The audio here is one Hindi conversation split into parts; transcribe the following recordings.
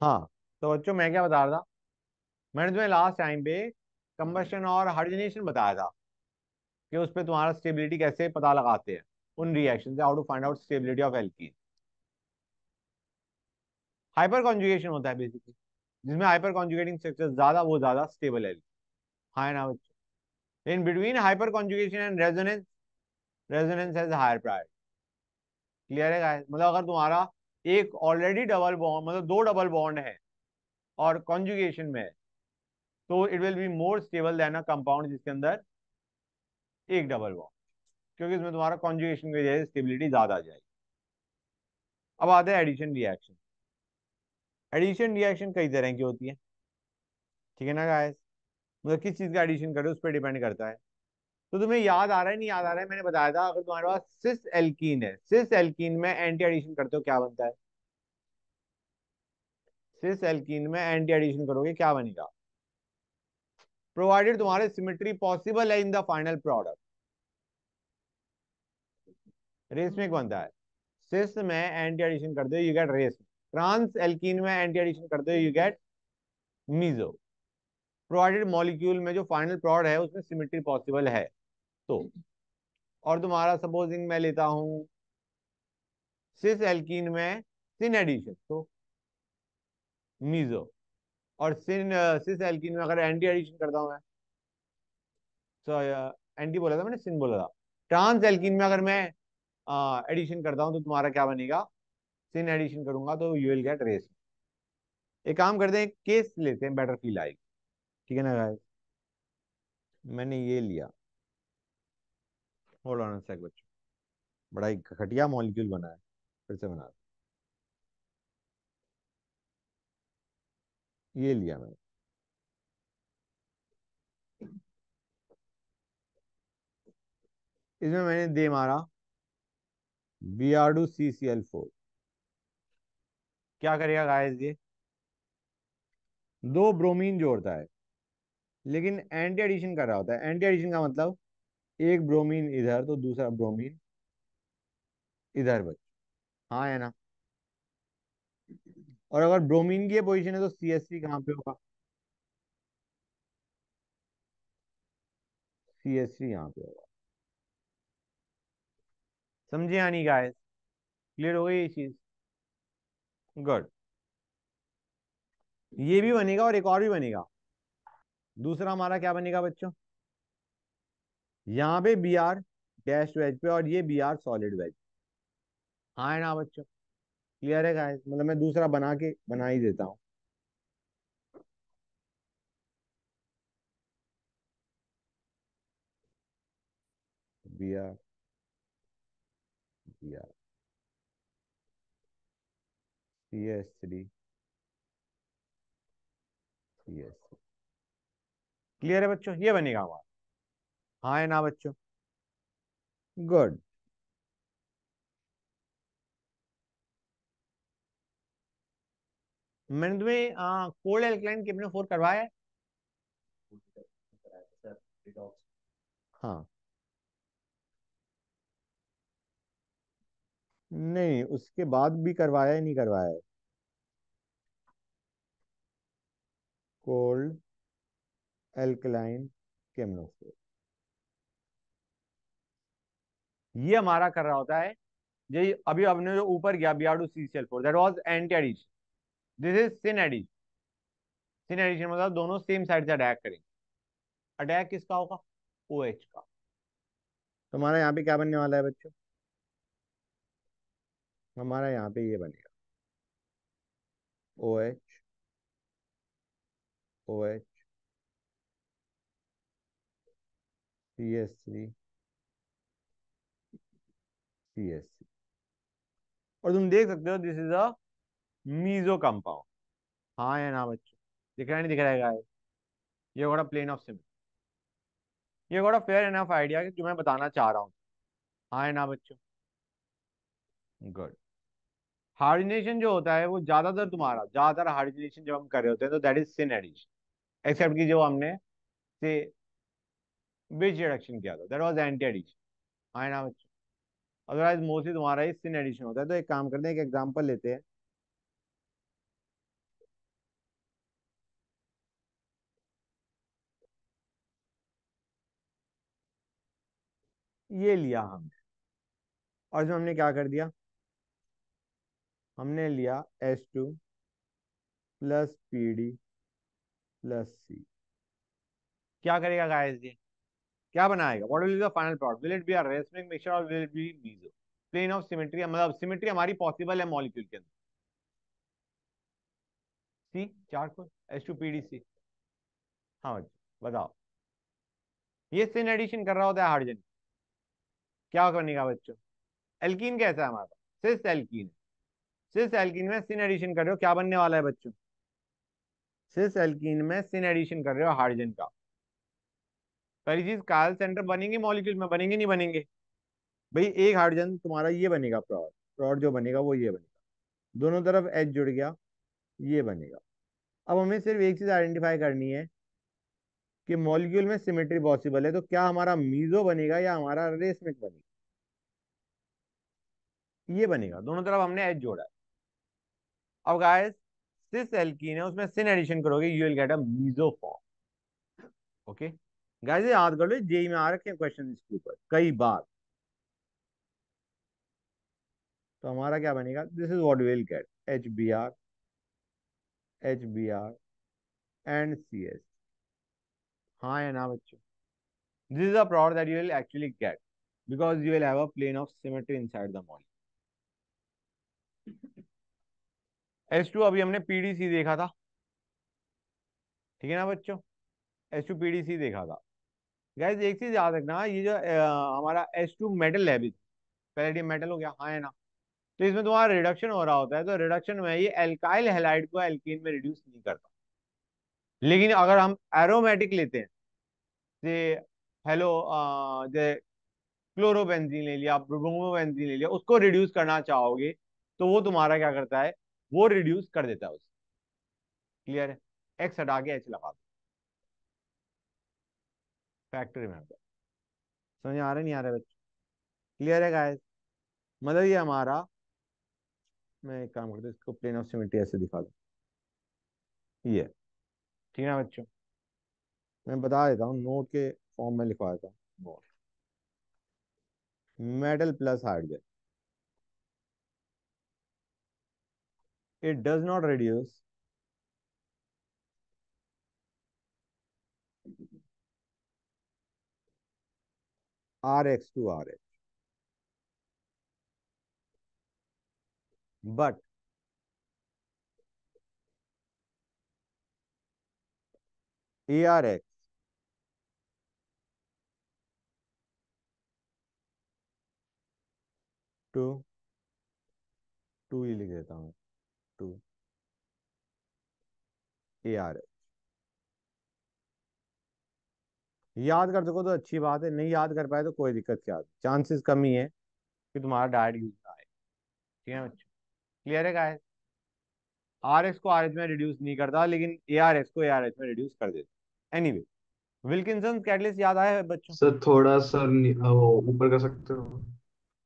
हाँ तो बच्चों मैं क्या बता रहा था? मैंने तुम्हें लास्ट टाइम पे कंबशन और हाइड्रोजनेशन बताया था कि उस पर तुम्हारा स्टेबिलिटी कैसे पता लगाते हैं, उन रिएक्शन से how to find out stability of alkene hyperconjugation होता है बेसिकली जिसमें हाइपर कॉन्जुगेटिंग स्ट्रक्चर ज़्यादा, वो ज़्यादा स्टेबल है। हाँ ना बच्चों? In between hyperconjugation and resonance resonance has higher priority clear है गाइस मतलब अगर तुम्हारा एक ऑलरेडी डबल बॉन्ड मतलब दो डबल बॉन्ड है और कॉन्जुगेशन में है तो it will be more stable than a compound जिसके अंदर एक डबल बॉन्ड क्योंकि इसमें तुम्हारा कॉन्जुगेशन की वजह से स्टेबिलिटी ज़्यादा आ जाएगी। अब आते हैं एडिशन रिएक्शन एडिशन रिएक्शन कई तरह की होती है। ठीक है ना गाइस मतलब किस चीज़ का एडिशन करे उस पर डिपेंड करता है। तो तुम्हें याद आ रहा है, नहीं याद आ रहा है, मैंने बताया था, अगर तुम्हारे पास सिस एल्कीन है सिस एल्कीन में एंटी एडिशन करते हो, क्या बनता है? सिस एल्कीन में एंटी एडिशन करोगे, क्या बनेगा? प्रोवाइडेड तुम्हारे सिमेट्री पॉसिबल है in the final product racemic बनता है? सिस में एंटी एडिशन करते हो you get race trans alkene में एंटी एडिशन करते हो you get meso provided molecule में जो फाइनल प्रोडक्ट है, उसमें सिमेट्री पॉसिबल है. तो। और तुम्हारा सपोजिंग मैं लेता हूँ सिस एल्कीन में सिन एडिशन तो मीजो और सिन सिस एल्कीन में अगर एंटी एडिशन करता हूँ मैं तो एंटी बोला था मैंने सिन बोला था। ट्रांस एल्कीन में अगर मैं एडिशन करता हूँ तो तुम्हारा क्या बनेगा? सिन एडिशन करूँगा तो यू विल गेट रेस एक काम करते हैं केस लेते हैं बेटर फील आएगी। ठीक है ना गाइस मैंने ये लिया। होल्ड ऑन सेक बच्चों। बड़ा ही घटिया मॉलिक्यूल बना है। फिर से बना ये लिया मैंने। इसमें मैंने दे मारा B R two C C L four क्या करेगा गाइस ये? दो ब्रोमीन जोड़ता है। लेकिन एंटी एडिशन कर रहा होता है। एंटी एडिशन का मतलब एक ब्रोमीन इधर तो दूसरा ब्रोमीन इधर बच हाँ है ना। और अगर ब्रोमीन की पोजीशन है तो सी एस सी कहाँ पे होगा? सी एस सी यहाँ पे होगा। समझे या नहीं गाइस क्लियर हो गई ये चीज़? गुड ये भी बनेगा और एक और भी बनेगा। दूसरा हमारा क्या बनेगा बच्चों? यहाँ पे बी आर डैश वेज पे और ये बी आर सॉलिड वेज हाँ है ना बच्चों? क्लियर है गाइस मतलब मैं दूसरा बना के, बना ही देता हूँ। B R B R C S three C S clear है बच्चों? ये बनेगा हमारा। हाँ है ना बच्चों? गुड मैंने तुम्हें कोल्ड एल्कलाइन किपने फोर करवाया है? हाँ। नहीं, उसके बाद भी करवाया ही, नहीं करवाया है। कोल्ड एल्कलाइन केमनोफोर ये हमारा कर रहा होता है, ये अभी हमने जो ऊपर गया B R two C C L four that was anti addition this is syn addition syn addition मतलब दोनों सेम साइड से अटैक करेंगे। अटैक किसका होगा? ओ OH का। हमारा यहाँ पे क्या बनने वाला है बच्चों? हमारा यहाँ पे ये बनेगा। O H O H C S three C S C और तुम देख सकते हो this is a meso compound हाँ या ना बच्चों? दिख रहा है नहीं दिख रहा है ये गोड़ा प्लेन ऑफ़ सिमेट्री ये गोड़ा फेयर एनफ आइडिया कि जो मैं बताना चाह रहा हूँ। हाँ या ना बच्चों? गुड हार्डिनेशन जो होता है वो ज़्यादातर तुम्हारा ज़्यादातर हार्डिनेशन जब हम कर रहे होते हैं तो that is syn addition except की जो हमने से बेच रिडक्शन किया था दैट वाज एंटी एडिशन हाँ ना बच्चों? अदरवाइज़ मोस्टली तुम्हारा ही सिन एडिशन होता है तो एक काम करते हैं, एक एग्जांपल लेते हैं। ये लिया हमने। और इसमें हमने क्या कर दिया? हमने लिया S two plus P D plus C क्या करेगा गाइस ये? क्या बनाएगा? What will the final product will it be a racemic mixture और will it be meso plane of symmetry मतलब सिमेट्री हमारी पॉसिबल है मॉलिक्यूल के अंदर। सी चार को? S two P D C हाँ बताओ। ये सिन एडिशन कर रहा होता है हाइड्रोजन क्या करने का बच्चों? एल्कीन कैसा है हमारा सिस एल्कीन सिस एल्कीन में सिन एडिशन कर रहे हो, क्या बनने वाला है बच्चों? सिस एल्कीन में सिन एडिशन कर रहे हो हाइड्रोजन का। पहली चीज़ कायल सेंटर बनेंगे मॉलिक्यूल में, बनेंगे नहीं बनेंगे? भाई, एक हाइड्रोजन, तुम्हारा ये बनेगा प्रॉड प्रॉड जो बनेगा वो ये बनेगा। दोनों तरफ़ एच जुड़ गया, ये बनेगा। अब हमें सिर्फ़ एक चीज़ आइडेंटिफाई करनी है कि मॉलिक्यूल में सिमेट्री पॉसिबल है तो क्या हमारा मीजो बनेगा या हमारा रेसमिक बनेगा? ये बनेगा, दोनों तरफ़ हमने एच जोड़ा है। अब गाइस सिस एल्कीन है, उसमें सिन एडिशन करोगे you will get a meso form okay guys याद कर लो, जेई में आ रखे हैं क्वेश्चन इसके ऊपर, कई बार। तो हमारा क्या बनेगा? This is what will get H B R H B R and C S हाँ या ना बच्चों? This is a product that you will actually get because you will have a plane of symmetry inside the molecule. H2 अभी हमने PDC देखा था। ठीक है ना बच्चों? H2 PDC देखा था। गैस एक चीज़ याद रखना ये जो आ, हमारा H2 मेटल है अभी पैलेडियम मेटल हो गया हाँ है ना? तो इसमें तुम्हारा रिडक्शन हो रहा होता है तो रिडक्शन में ये एल्काइल हेलाइड को एल्किन में रिड्यूस नहीं करता। लेकिन अगर हम एरोमेटिक लेते हैं जे हेलो जे क्लोरोबेंजीन ले लिया ब्रोमोबेंजीन ले लिया उसको रिड्यूस करना चाहोगे तो वो तुम्हारा क्या करता है? वो रिड्यूस कर देता है उसे। क्लियर है? एक्स हटा के एच लगा दो। फैक्ट्री में समझ आ रहा नहीं आ रहा बच्चे? क्लियर है गाइस मतलब ये हमारा, मैं एक काम करता हूँ, इसको प्लेन ऑफ़ सिमेट्री ऐसे दिखा दू। ये, ठीक है बच्चों? मैं बता देता हूँ नोट के फॉर्म में लिखवा देता हूँ note metal plus hydrogen. It does not reduce Rx to RH. But ARX to to ही लिख देता हूँ टू ए आर एच याद कर सको तो अच्छी बात है नहीं याद कर पाए तो कोई दिक्कत क्या चांसेस कम ही है कि तुम्हारा डायरेक्ट यूज़ ना आए। ठीक है बच्चों? क्लियर है गाइस आर एक्स को आर एच में रिड्यूस नहीं करता लेकिन ए आर एक्स को ए आर एच में रिड्यूस कर देता एनी वे विल्किंसन कैटलिस्ट याद आया है बच्चों? सर थोड़ा सर ऊपर कर सकते हो?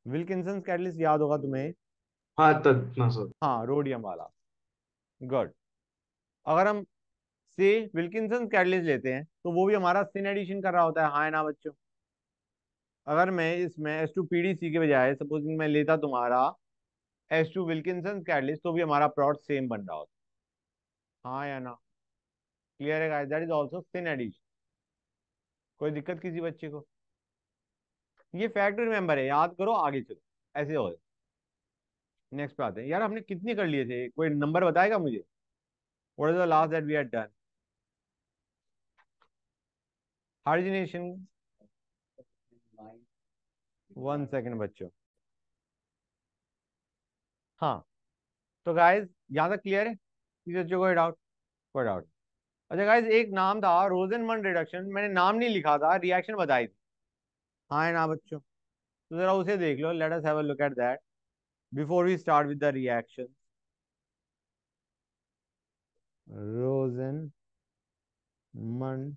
विल्किंसन कैटलिस्ट याद होगा तुम्हें? हाँ तक ना सर। हाँ रोडियम वाला। गुड अगर हम से विल्किंसन कैटलिस्ट लेते हैं तो वो भी हमारा सिन एडिशन कर रहा होता है। हाँ है ना बच्चों? अगर मैं इसमें S two P D C के बजाय सपोजिंग मैं लेता तुम्हारा एस टू विल्किंसन कैटलिस्ट तो भी हमारा प्रोडक्ट सेम बन रहा होता हाँ। या ना? क्लियर है that is also syn addition कोई दिक्कत किसी बच्चे को? ये फैक्ट रिमेंबर है, याद करो, आगे चलो। ऐसे हो नेक्स्ट पे आते हैं। यार हमने कितने कर लिए थे? कोई नंबर बताएगा मुझे? What is the last that we had done hydrogenation one second बच्चों। हाँ। तो गाइज़ यहाँ तक क्लियर है बच्चों कोई डाउट कोई डाउट अच्छा गाइज़ एक नाम था रोजनमंड रिडक्शन मैंने नाम नहीं लिखा था रिएक्शन बताई थी। हाँ है ना बच्चों? तो जरा उसे देख लो let us have a look at that before we start with the reaction Rosenmund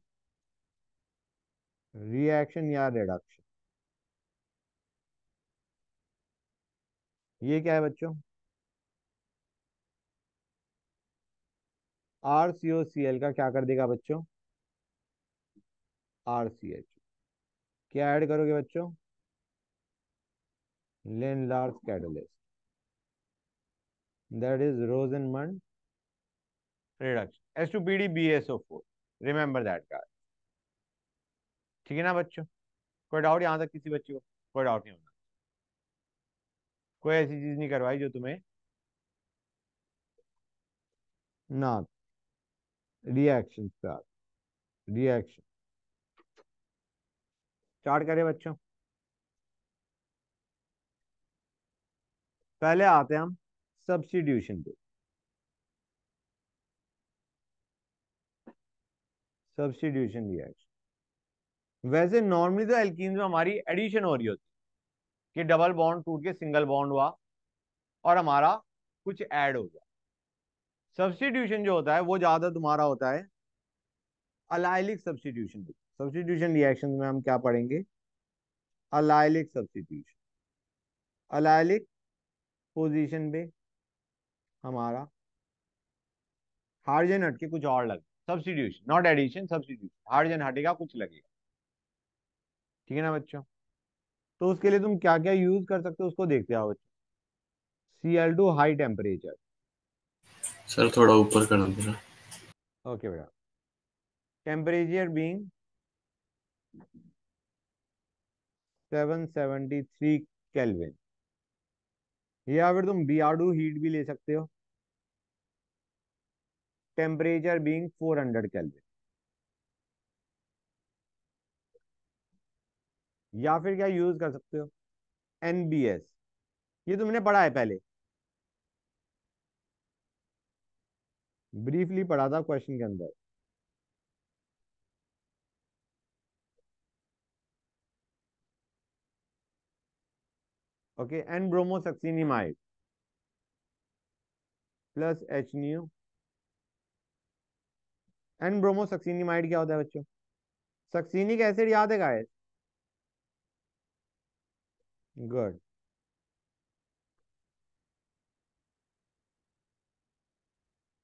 reaction या रिडक्शन ये क्या है बच्चों आर सी ओ सी एल का क्या कर देगा बच्चों आर सी एच क्या ऐड करोगे बच्चों Lindlar catalyst that is Rosenmund reduction. S2PD BSO4. Remember that guy. ठीक है ना बच्चों? कोई डाउट यहाँ तक किसी बच्चे को? कोई डाउट नहीं होना। कोई ऐसी चीज़ नहीं करवाई जो तुम्हें ना रिएक्शन स्टार्ट रिएक्शन स्टार्ट करें बच्चों। पहले आते हैं हम सब्सिट्यूशन पे। सब्सिट्यूशन रिएक्शन वैसे नॉर्मली तो एल्कीन्स में हमारी एडिशन हो रही होती कि डबल बॉन्ड टूट के सिंगल बॉन्ड हुआ और हमारा कुछ ऐड हो गया। सब्सटीट्यूशन जो होता है, वो ज़्यादा तुम्हारा होता है अलाइलिक सब्सिट्यूशन सब्सिट्यूशन रिएक्शन में हम क्या पढ़ेंगे? अलाइलिक सब्सिट्यूशन अलाइलिक पोजीशन पे हमारा हार्जन हट के कुछ और लगे सब्सिट्यूशन नॉट एडिशन सब्सिट्यूशन हार्जन हटेगा, कुछ लगेगा। ठीक है ना बच्चों? तो उसके लिए तुम क्या क्या यूज़ कर सकते हो उसको देखते आओ बच्चों। C L two high temperature sir थोड़ा ऊपर कर देना ओके बेटा। टेम्परेचर बीइंग 773 केल्विन या फिर तुम बियाडू हीट भी ले सकते हो। टेम्परेचर बीइंग 400 केल्विन या फिर क्या यूज़ कर सकते हो? एनबीएस ये तुमने पढ़ा है पहले? ब्रीफली पढ़ा था क्वेश्चन के अंदर। Okay N bromo bromosuccinimide plus H new N bromo bromosuccinimide क्या होता है बच्चों? सक्सिनिक एसिड याद है guys good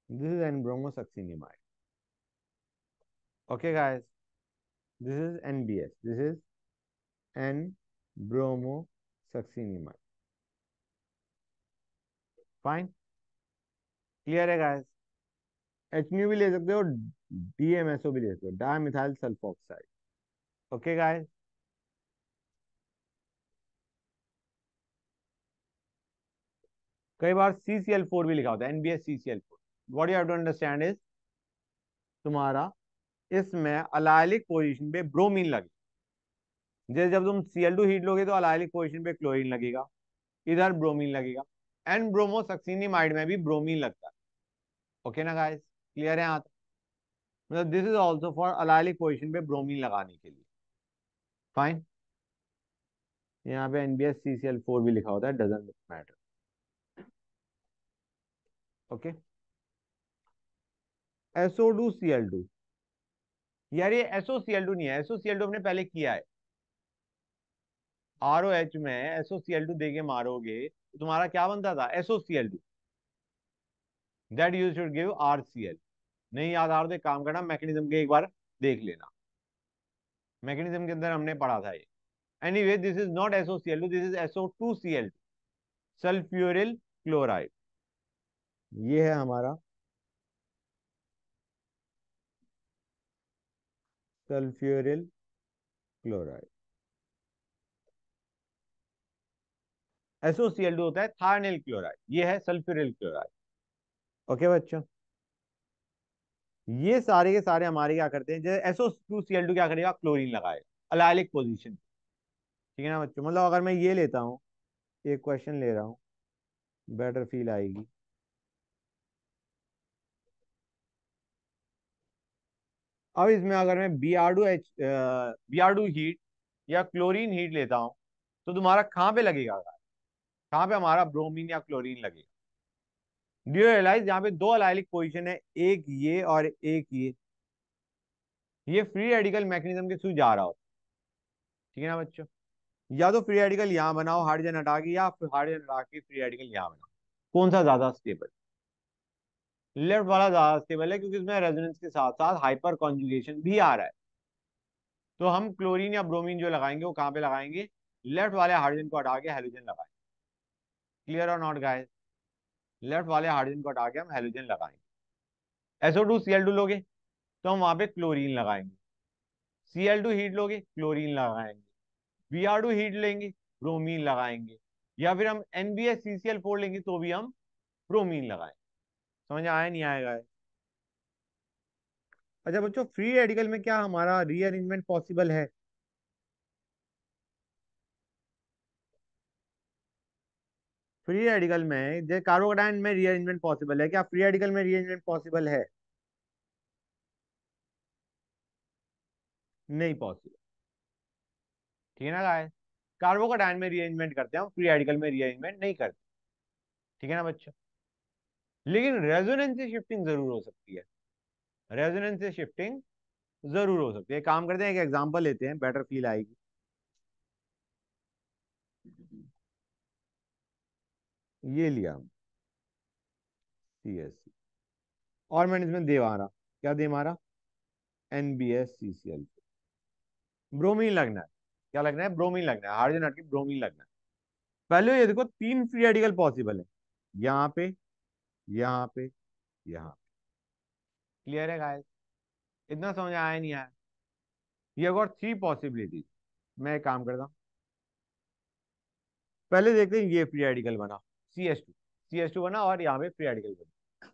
this is N bromosuccinimide okay guys this is N B S this is N bromo succinimide fine clear है गाइस एच भी ले सकते हो डीएमएसओ भी ले सकते हो. डायमिथाइल सल्फोक्साइड ओके गाइस कई बार CCl4 भी लिखा होता है NBS CCl4 what you have to understand is तुम्हारा इसमें अलायलिक पोजिशन पे ब्रोमीन लगे जैसे जब तुम Cl2 हीट लोगे तो अलायलिक पोजिशन पे क्लोरीन लगेगा, इधर ब्रोमीन लगेगा। एंड ब्रोमोसक्सिनिमाइड में भी ब्रोमीन लगता है। ओके ना गाइस क्लियर है तक? मतलब this is also for allylic position पे ब्रोमीन लगाने के लिए। फाइन यहाँ पे NBS C C L four भी लिखा होता है doesn't matter okay? SO two C L two यार ये एसओ सी एल डू नहीं है। एसओ सी एल टू हमने पहले किया है। आर ओ एच में एसओ सी एल टू दे के मारोगे तो तुम्हारा क्या बनता था? SO C L two that you should give R C L नहीं, याद आ रहा काम करना मैकेनिज्म के एक बार देख लेना। मैकेनिज्म के अंदर हमने पढ़ा था ये। Anyway this is not SOCl2 this is SO2Cl2 sulphuryl chloride ये है हमारा सल्फ्यूरिल क्लोराइड। SOCl2 होता है थार्निल क्लोराइड, ये है सल्फ्यूरिल क्लोराइड। ओके बच्चों? ये सारे के सारे हमारे क्या करते हैं, जैसे SO two C L two क्या करेगा? क्लोरीन लगाएगा अलाइलिक पोजीशन। ठीक है ना बच्चों? मतलब अगर मैं ये लेता हूँ, एक क्वेश्चन ले रहा हूँ बेटर फील आएगी। अब इसमें अगर मैं B R two H B R two heat या क्लोरीन हीट लेता हूँ तो तुम्हारा कहाँ पे लगेगा कहाँ पे हमारा ब्रोमीन या क्लोरीन लगेगा? डू रियलाइज़ यहाँ पे दो अलाइलिक पोजीशन है, एक ये और एक ये? ये फ्री रेडिकल मैकेनिज्म के थ्रू जा रहा हो। ठीक है ना बच्चों? या तो फ्री रेडिकल यहाँ बनाओ हाइड्रोजन हटा के, या हाइड्रोजन हटा के फ्री रेडिकल यहाँ बनाओ। कौन सा ज़्यादा स्टेबल लेफ़्ट वाला ज़्यादा स्टेबल है क्योंकि इसमें रेजोनेंस के साथ साथ हाइपर कॉन्जुगेशन भी आ रहा है। तो हम क्लोरीन या ब्रोमीन जो लगाएँगे, वो कहाँ पे लगाएँगे? लेफ़्ट वाले हाइड्रोजन को हटा के हेलोजन लगाएँगे। क्लियर और नॉट गाइस लेफ़्ट वाले हाइड्रोजन को हटा के हम हेलोजन लगाएँगे। SO2 लोगे तो हम वहाँ पे क्लोरीन लगाएँगे। Cl2 हीट लोगे क्लोरीन लगाएँगे। Br2 हीट लेंगे ब्रोमीन लगाएँगे। या फिर हम NBS लेंगे तो भी हम ब्रोमीन लगाएँगे। समझ आया, नहीं आएगा अच्छा बच्चों फ्री रेडिकल में क्या हमारा रीअरेंजमेंट पॉसिबल है? फ्री रेडिकल में कार्बोकटाइन में रीअरेंजमेंट पॉसिबल है, क्या फ्री रेडिकल में रीअरेंजमेंट पॉसिबल है? नहीं पॉसिबल ठीक है ना गाय कार्बोकटाइन में रीअरेंजमेंट करते हैं हम फ्री रेडिकल में रीअरेंजमेंट नहीं करते। ठीक है ना बच्चों? लेकिन रेजोनेंस से शिफ्टिंग ज़रूर हो सकती है। रेजोनेंस से शिफ्टिंग ज़रूर हो सकती है। काम करते हैं, एक एग्जांपल लेते हैं बेटर फील आएगी। ये लिया सी एस सी और मैंने इसमें दे मारा क्या दे मारा N B S C C L bromine लगना है। क्या लगना है? ब्रोमीन लगना है। हाइड्रोजन हट ब्रोमीन लगना है। पहले ये देखो, तीन फ्री रेडिकल पॉसिबल है। यहाँ पे यहाँ पे, यहाँ क्लियर है गाइस इतना समझ आया नहीं आया ये गॉट थ्री पॉसिबिलिटीज मैं एक काम करता हूँ। पहले देखते हैं ये फ्री रेडिकल बना। C S two C S two बना और यहाँ पे फ्री रेडिकल बना।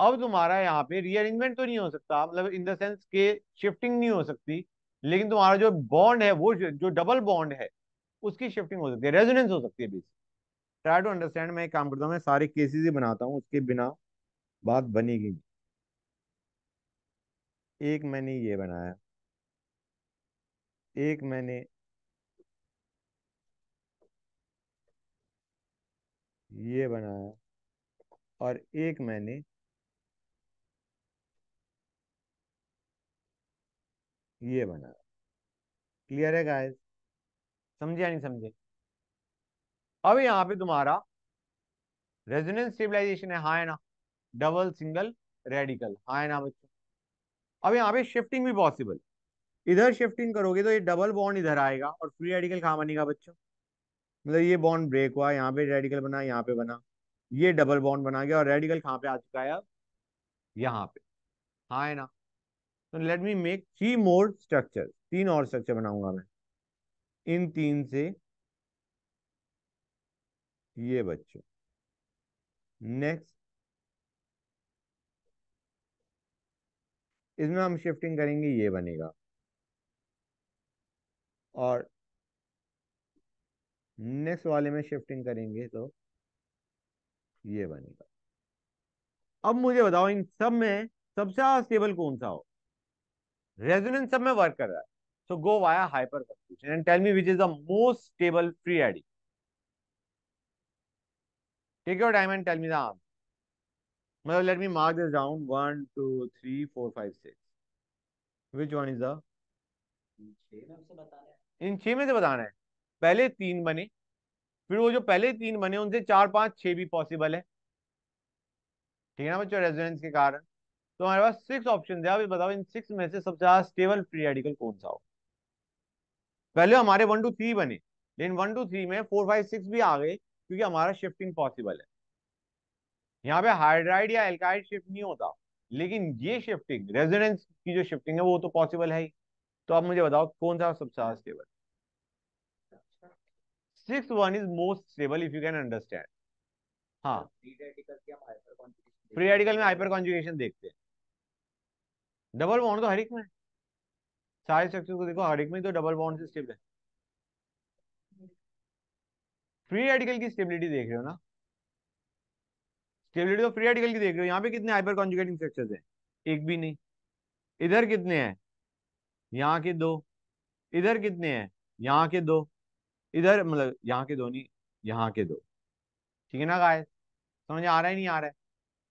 अब तुम्हारा यहाँ पे रीअरेंजमेंट तो नहीं हो सकता। मतलब इन द सेंस के शिफ्टिंग नहीं हो सकती। लेकिन तुम्हारा जो बॉन्ड है, वो जो डबल बॉन्ड है, उसकी शिफ्टिंग हो सकती है। रेजोनेंस हो सकती है बेसिक ट्राई टू अंडरस्टैंड मैं काम करता हूँ, मैं सारे केसेस ही बनाता हूँ, उसके बिना बात बनेगी एक मैंने ये बनाया। एक मैंने ये बनाया और एक मैंने ये बनाया। क्लियर है गाइस समझे या नहीं समझे? अब यहाँ पे तुम्हारा रेजोनेंस स्टेबलाइजेशन है हाँ ना डबल सिंगल रेडिकल हाँ है ना बच्चों। अब यहाँ पे शिफ्टिंग भी पॉसिबल इधर शिफ्टिंग करोगे तो ये डबल बॉन्ड इधर आएगा और फ्री रेडिकल कहाँ बनेगा बच्चों? मतलब ये बॉन्ड ब्रेक हुआ, यहाँ पे रेडिकल बना, यहाँ पे बना। ये डबल बॉन्ड बना गया और रेडिकल कहाँ पे आ चुका है अब? यहाँ पे। हाँ है ना। तो let me make three more structure तीन और स्ट्रक्चर बनाऊँगा मैं। इन तीन से ये बच्चों नेक्स्ट इसमें हम शिफ्टिंग करेंगे, ये बनेगा। और नेक्स्ट वाले में शिफ्टिंग करेंगे तो ये बनेगा। अब मुझे बताओ, इन सब में सबसे स्टेबल कौन सा हो? रेजोनेंस सब में वर्क कर रहा है। So go via hyper confusion and tell me which is the most stable free AD take your time and tell me the answer मतलब let me mark this down one two three four five six which one is the इन छह में से बताना है। पहले तीन बने। फिर वो जो पहले तीन बने उनसे चार पाँच छह भी पॉसिबल है। ठीक है ना बच्चों? रेजोनेंस के कारण। तो हमारे पास सिक्स ऑप्शन है। अभी बताओ इन सिक्स में से सबसे ज़्यादा स्टेबल फ्री रेडिकल कौन सा हो? पहले हमारे वन टू थ्री बने। लेकिन वन टू थ्री में फोर फाइव सिक्स भी आ गए। क्योंकि हमारा शिफ्टिंग पॉसिबल है। यहाँ पे हाइड्राइड या एल्काइड शिफ्ट नहीं होता, लेकिन ये शिफ्टिंग रेजोनेंस की जो शिफ्टिंग है, वो तो पॉसिबल है ही। तो आप मुझे बताओ, कौन सा सबसे ज़्यादा stable six one is most stable if you can understand हाँ। फ्री रेडिकल में हाइपर कॉन्जुगेशन देखते हैं। डबल बॉन्ड तो हर एक में सारे स्ट्रक्चर को देखो, हर एक में तो डबल बॉन्ड से स्टेबल है। फ्री रेडिकल की स्टेबिलिटी देख रहे हो ना? स्टेबिलिटी तो फ्री रेडिकल की देख रहे हो। यहाँ पे कितने हाइपर कॉन्जुगेटिंग स्ट्रक्चर्स हैं? एक भी नहीं। इधर कितने हैं? यहाँ के दो। इधर कितने हैं? यहाँ के दो। इधर मतलब यहाँ के दो नहीं, यहाँ के दो। ठीक है ना गाय समझ आ रहा है, नहीं आ रहा है?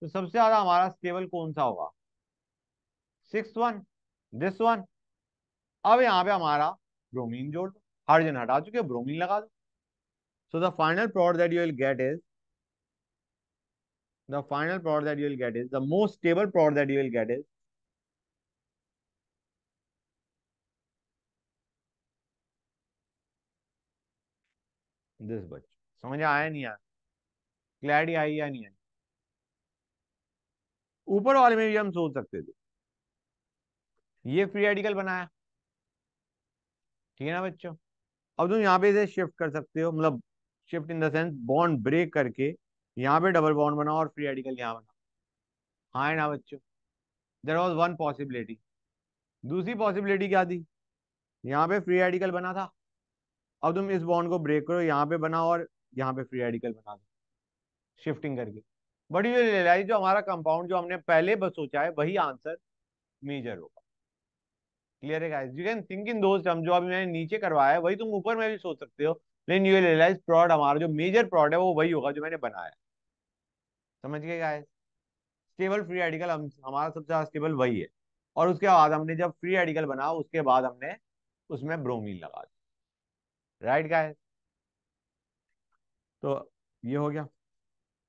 तो सबसे ज़्यादा हमारा स्टेबल कौन सा होगा? सिक्स वन दिस वन अब यहाँ पे हमारा ब्रोमीन जोड़ दो। हाइड्रोजन हटा चुके ब्रोमीन लगा दो। So the final product that you will get is the final product that you will get is, the most stable product that you will get is, this समझ आया नहीं आया क्लैरिटी आई या नहीं आई? ऊपर वाले में भी हम सोच सकते थे। ये फ्री रेडिकल बनाया। ठीक है ना बच्चों? अब तुम यहाँ पे इसे शिफ्ट कर सकते हो मतलब shift in the sense bond break करके यहाँ पे डबल बॉन्ड बनाओ और फ्री रेडिकल यहाँ बनाओ। हाँ है ना बच्चों? देर वॉज़ वन पॉसिबिलिटी दूसरी पॉसिबिलिटी क्या थी? यहाँ पे फ्री रेडिकल बना था। अब तुम इस बॉन्ड को ब्रेक करो, यहाँ पे बनाओ और यहाँ पे फ्री रेडिकल बना दो। शिफ्टिंग करके। बट ये रियलाइज़ जो हमारा कंपाउंड जो हमने पहले बस सोचा है, वही आंसर मेजर होगा। क्लियर है guys you can think in those term जो अभी मैंने नीचे करवाया है, वही तुम ऊपर में भी सोच सकते हो। लेकिन यू रियलाइज़ प्रोड हमारा जो मेजर प्रोड है, वो वही होगा जो मैंने बनाया। समझ गए गाइस स्टेबल फ्री रेडिकल हम, हमारा सबसे ज़्यादा स्टेबल वही है। और उसके बाद हमने जब फ्री रेडिकल बना, उसके बाद हमने उसमें ब्रोमीन लगा दिया। राइट गाइस तो ये हो गया।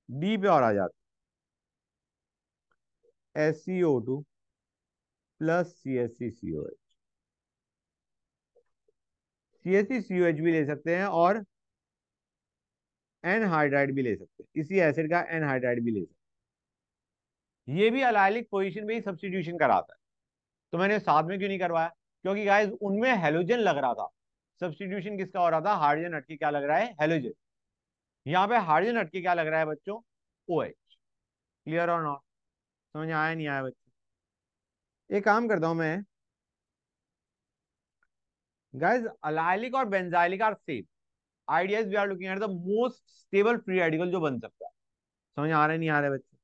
डी पे और आ जाते S C O two plus C S C C O H C H भी ले सकते हैं और एनहाइड्राइड भी ले सकते हैं। इसी एसिड का एनहाइड्राइड भी ले सकते हैं। ये भी अलाइलिक पोजीशन में ही सब्सटीट्यूशन कराता है। तो मैंने साथ में क्यों नहीं करवाया? क्योंकि गाइस उनमें हेलोजन लग रहा था। सब्सटीट्यूशन किसका हो रहा था? हाइड्रोजन हटके क्या लग रहा है? हेलोजन यहाँ पे हाइड्रोजन हटके क्या लग रहा है बच्चों? ओ एच क्लियर और नॉट समझ आया नहीं आया बच्चों? एक काम करता हूँ मैं। गाइस अलाइलिक और benzylic are same ideas we are looking at the most stable free radical जो बन सकता है। समझ आ रहा नहीं आ रहा बच्चे?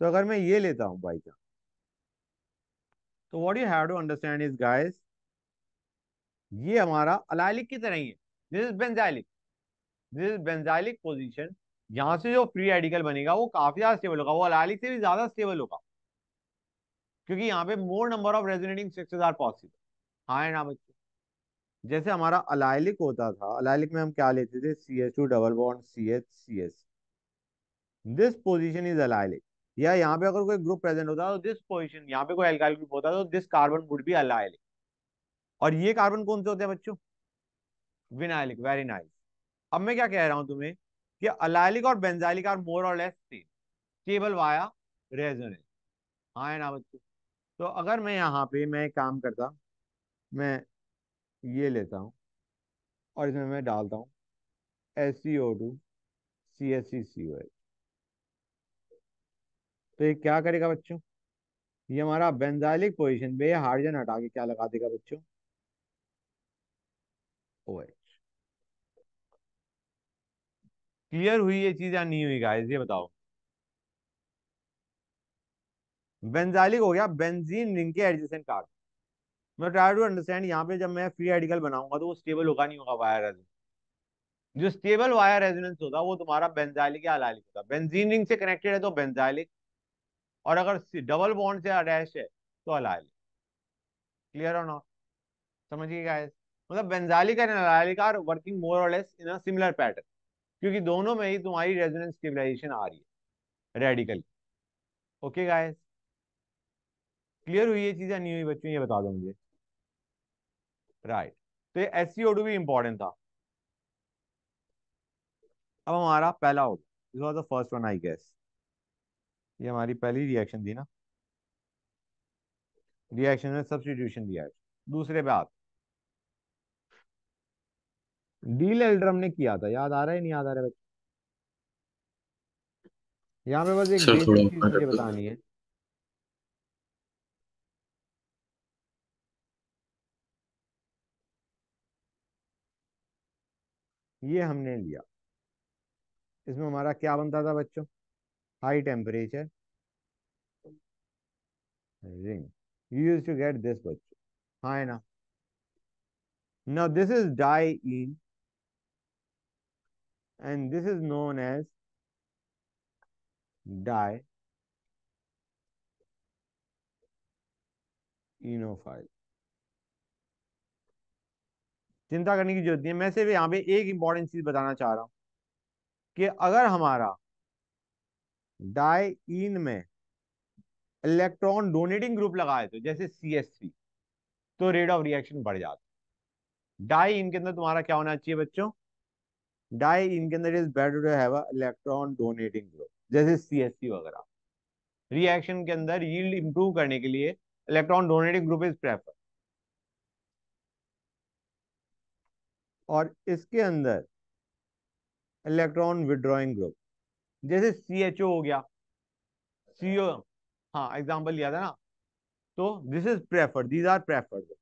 तो अगर मैं ये लेता हूँ बाई चांस तो what you have to understand is guys ये हमारा अलाइलिक की तरह ही है। This is benzylic this is benzylic position यहाँ से जो फ्री रेडिकल बनेगा, वो काफ़ी ज़्यादा स्टेबल होगा। वो अलाइलिक से भी ज़्यादा स्टेबल होगा। क्योंकि यहाँ पे more number of resonating structures are possible हाँ बच्चे? जैसे हमारा अलाइलिक होता था अलाइलिक में हम क्या लेते थे? C H two double bond C H C H this position is allylic या यहाँ पे अगर कोई ग्रुप प्रेजेंट होता तो दिस पोजिशन यहाँ पे कोई एल्काइल ग्रुप होता तो this carbon would be allylic और ये कार्बन कौन से होते हैं बच्चों? विनाइलिक वेरी नाइस अब मैं क्या कह रहा हूँ तुम्हें? कि अलाइलिक और बेंजाइलिक आर मोर और less same stable via resonance हाँ है ना बच्चों? तो अगर मैं यहाँ पे, मैं काम करता, मैं ये लेता हूँ और इसमें मैं डालता हूँ S C O two C S C C O H तो ये क्या करेगा बच्चों? ये हमारा बेंजाइलिक पोजीशन पे हाइड्रोजन हटा के क्या लगा देगा बच्चों? ओ एच क्लियर हुई ये चीज़ या नहीं हुई गाइस ये बताओ। बेंजाइलिक हो गया, बेंजीन रिंग के एडजेसेंट कार्बन मैं ट्राई टू अंडरस्टैंड यहाँ पे जब मैं फ्री रेडिकल बनाऊँगा तो वो स्टेबल होगा नहीं होगा वायर रेजोनेंस जो स्टेबल वायर रेजोनेंस होता वो तुम्हारा बेंजाइलिक या अलाइलिक होता बेंजीन रिंग से कनेक्टेड है तो बेंजाइलिक और अगर डबल बॉन्ड से अटैच है तो अलाइलिक क्लियर और नॉट समझिए गाइस मतलब benzylic and allylic are working more और less in a similar pattern क्योंकि दोनों में ही तुम्हारी रेजोनेंस स्टेबलाइजेशन आ रही है रेडिकल ओके गाइस क्लियर हुई ये चीज़ें नहीं हुई बच्चों? ये बता दो मुझे। राइट तो ये एस भी इंपॉर्टेंट था। अब हमारा पहला हो this was the first one I guess ये हमारी पहली रिएक्शन थी ना। रिएक्शन में सब्सटीट्यूशन दिया है। दूसरे पे आते। डील एल्ड्रम ने किया था। याद आ रहा है नहीं याद आ रहा है यहाँ पे बस एक बतानी है। ये हमने लिया। इसमें हमारा क्या बनता था बच्चों? High temperature ring you use to get this बच्चों। हाँ है ना? Now this is and this is known as as dienophile चिंता करने की ज़रूरत नहीं है। मैं सिर्फ़ यहाँ पे एक इंपॉर्टेंट चीज़ बताना चाह रहा हूँ कि अगर हमारा डाइन में इलेक्ट्रॉन डोनेटिंग ग्रुप लगाए तो जैसे सी तो रेट ऑफ़ रिएक्शन बढ़ जाता डाई इन के अंदर तुम्हारा क्या होना चाहिए बच्चों? डाई इन के अंदर is better to have electron donating group जैसे सी वगैरह। रिएक्शन के अंदर यील्ड इंप्रूव करने के लिए electron donating group is prefer और इसके अंदर इलेक्ट्रॉन विड्रॉइंग ग्रुप जैसे सी एच ओ हो गया सीओ हाँ एग्ज़ाम्पल लिया था ना? तो this is preferred these are preferred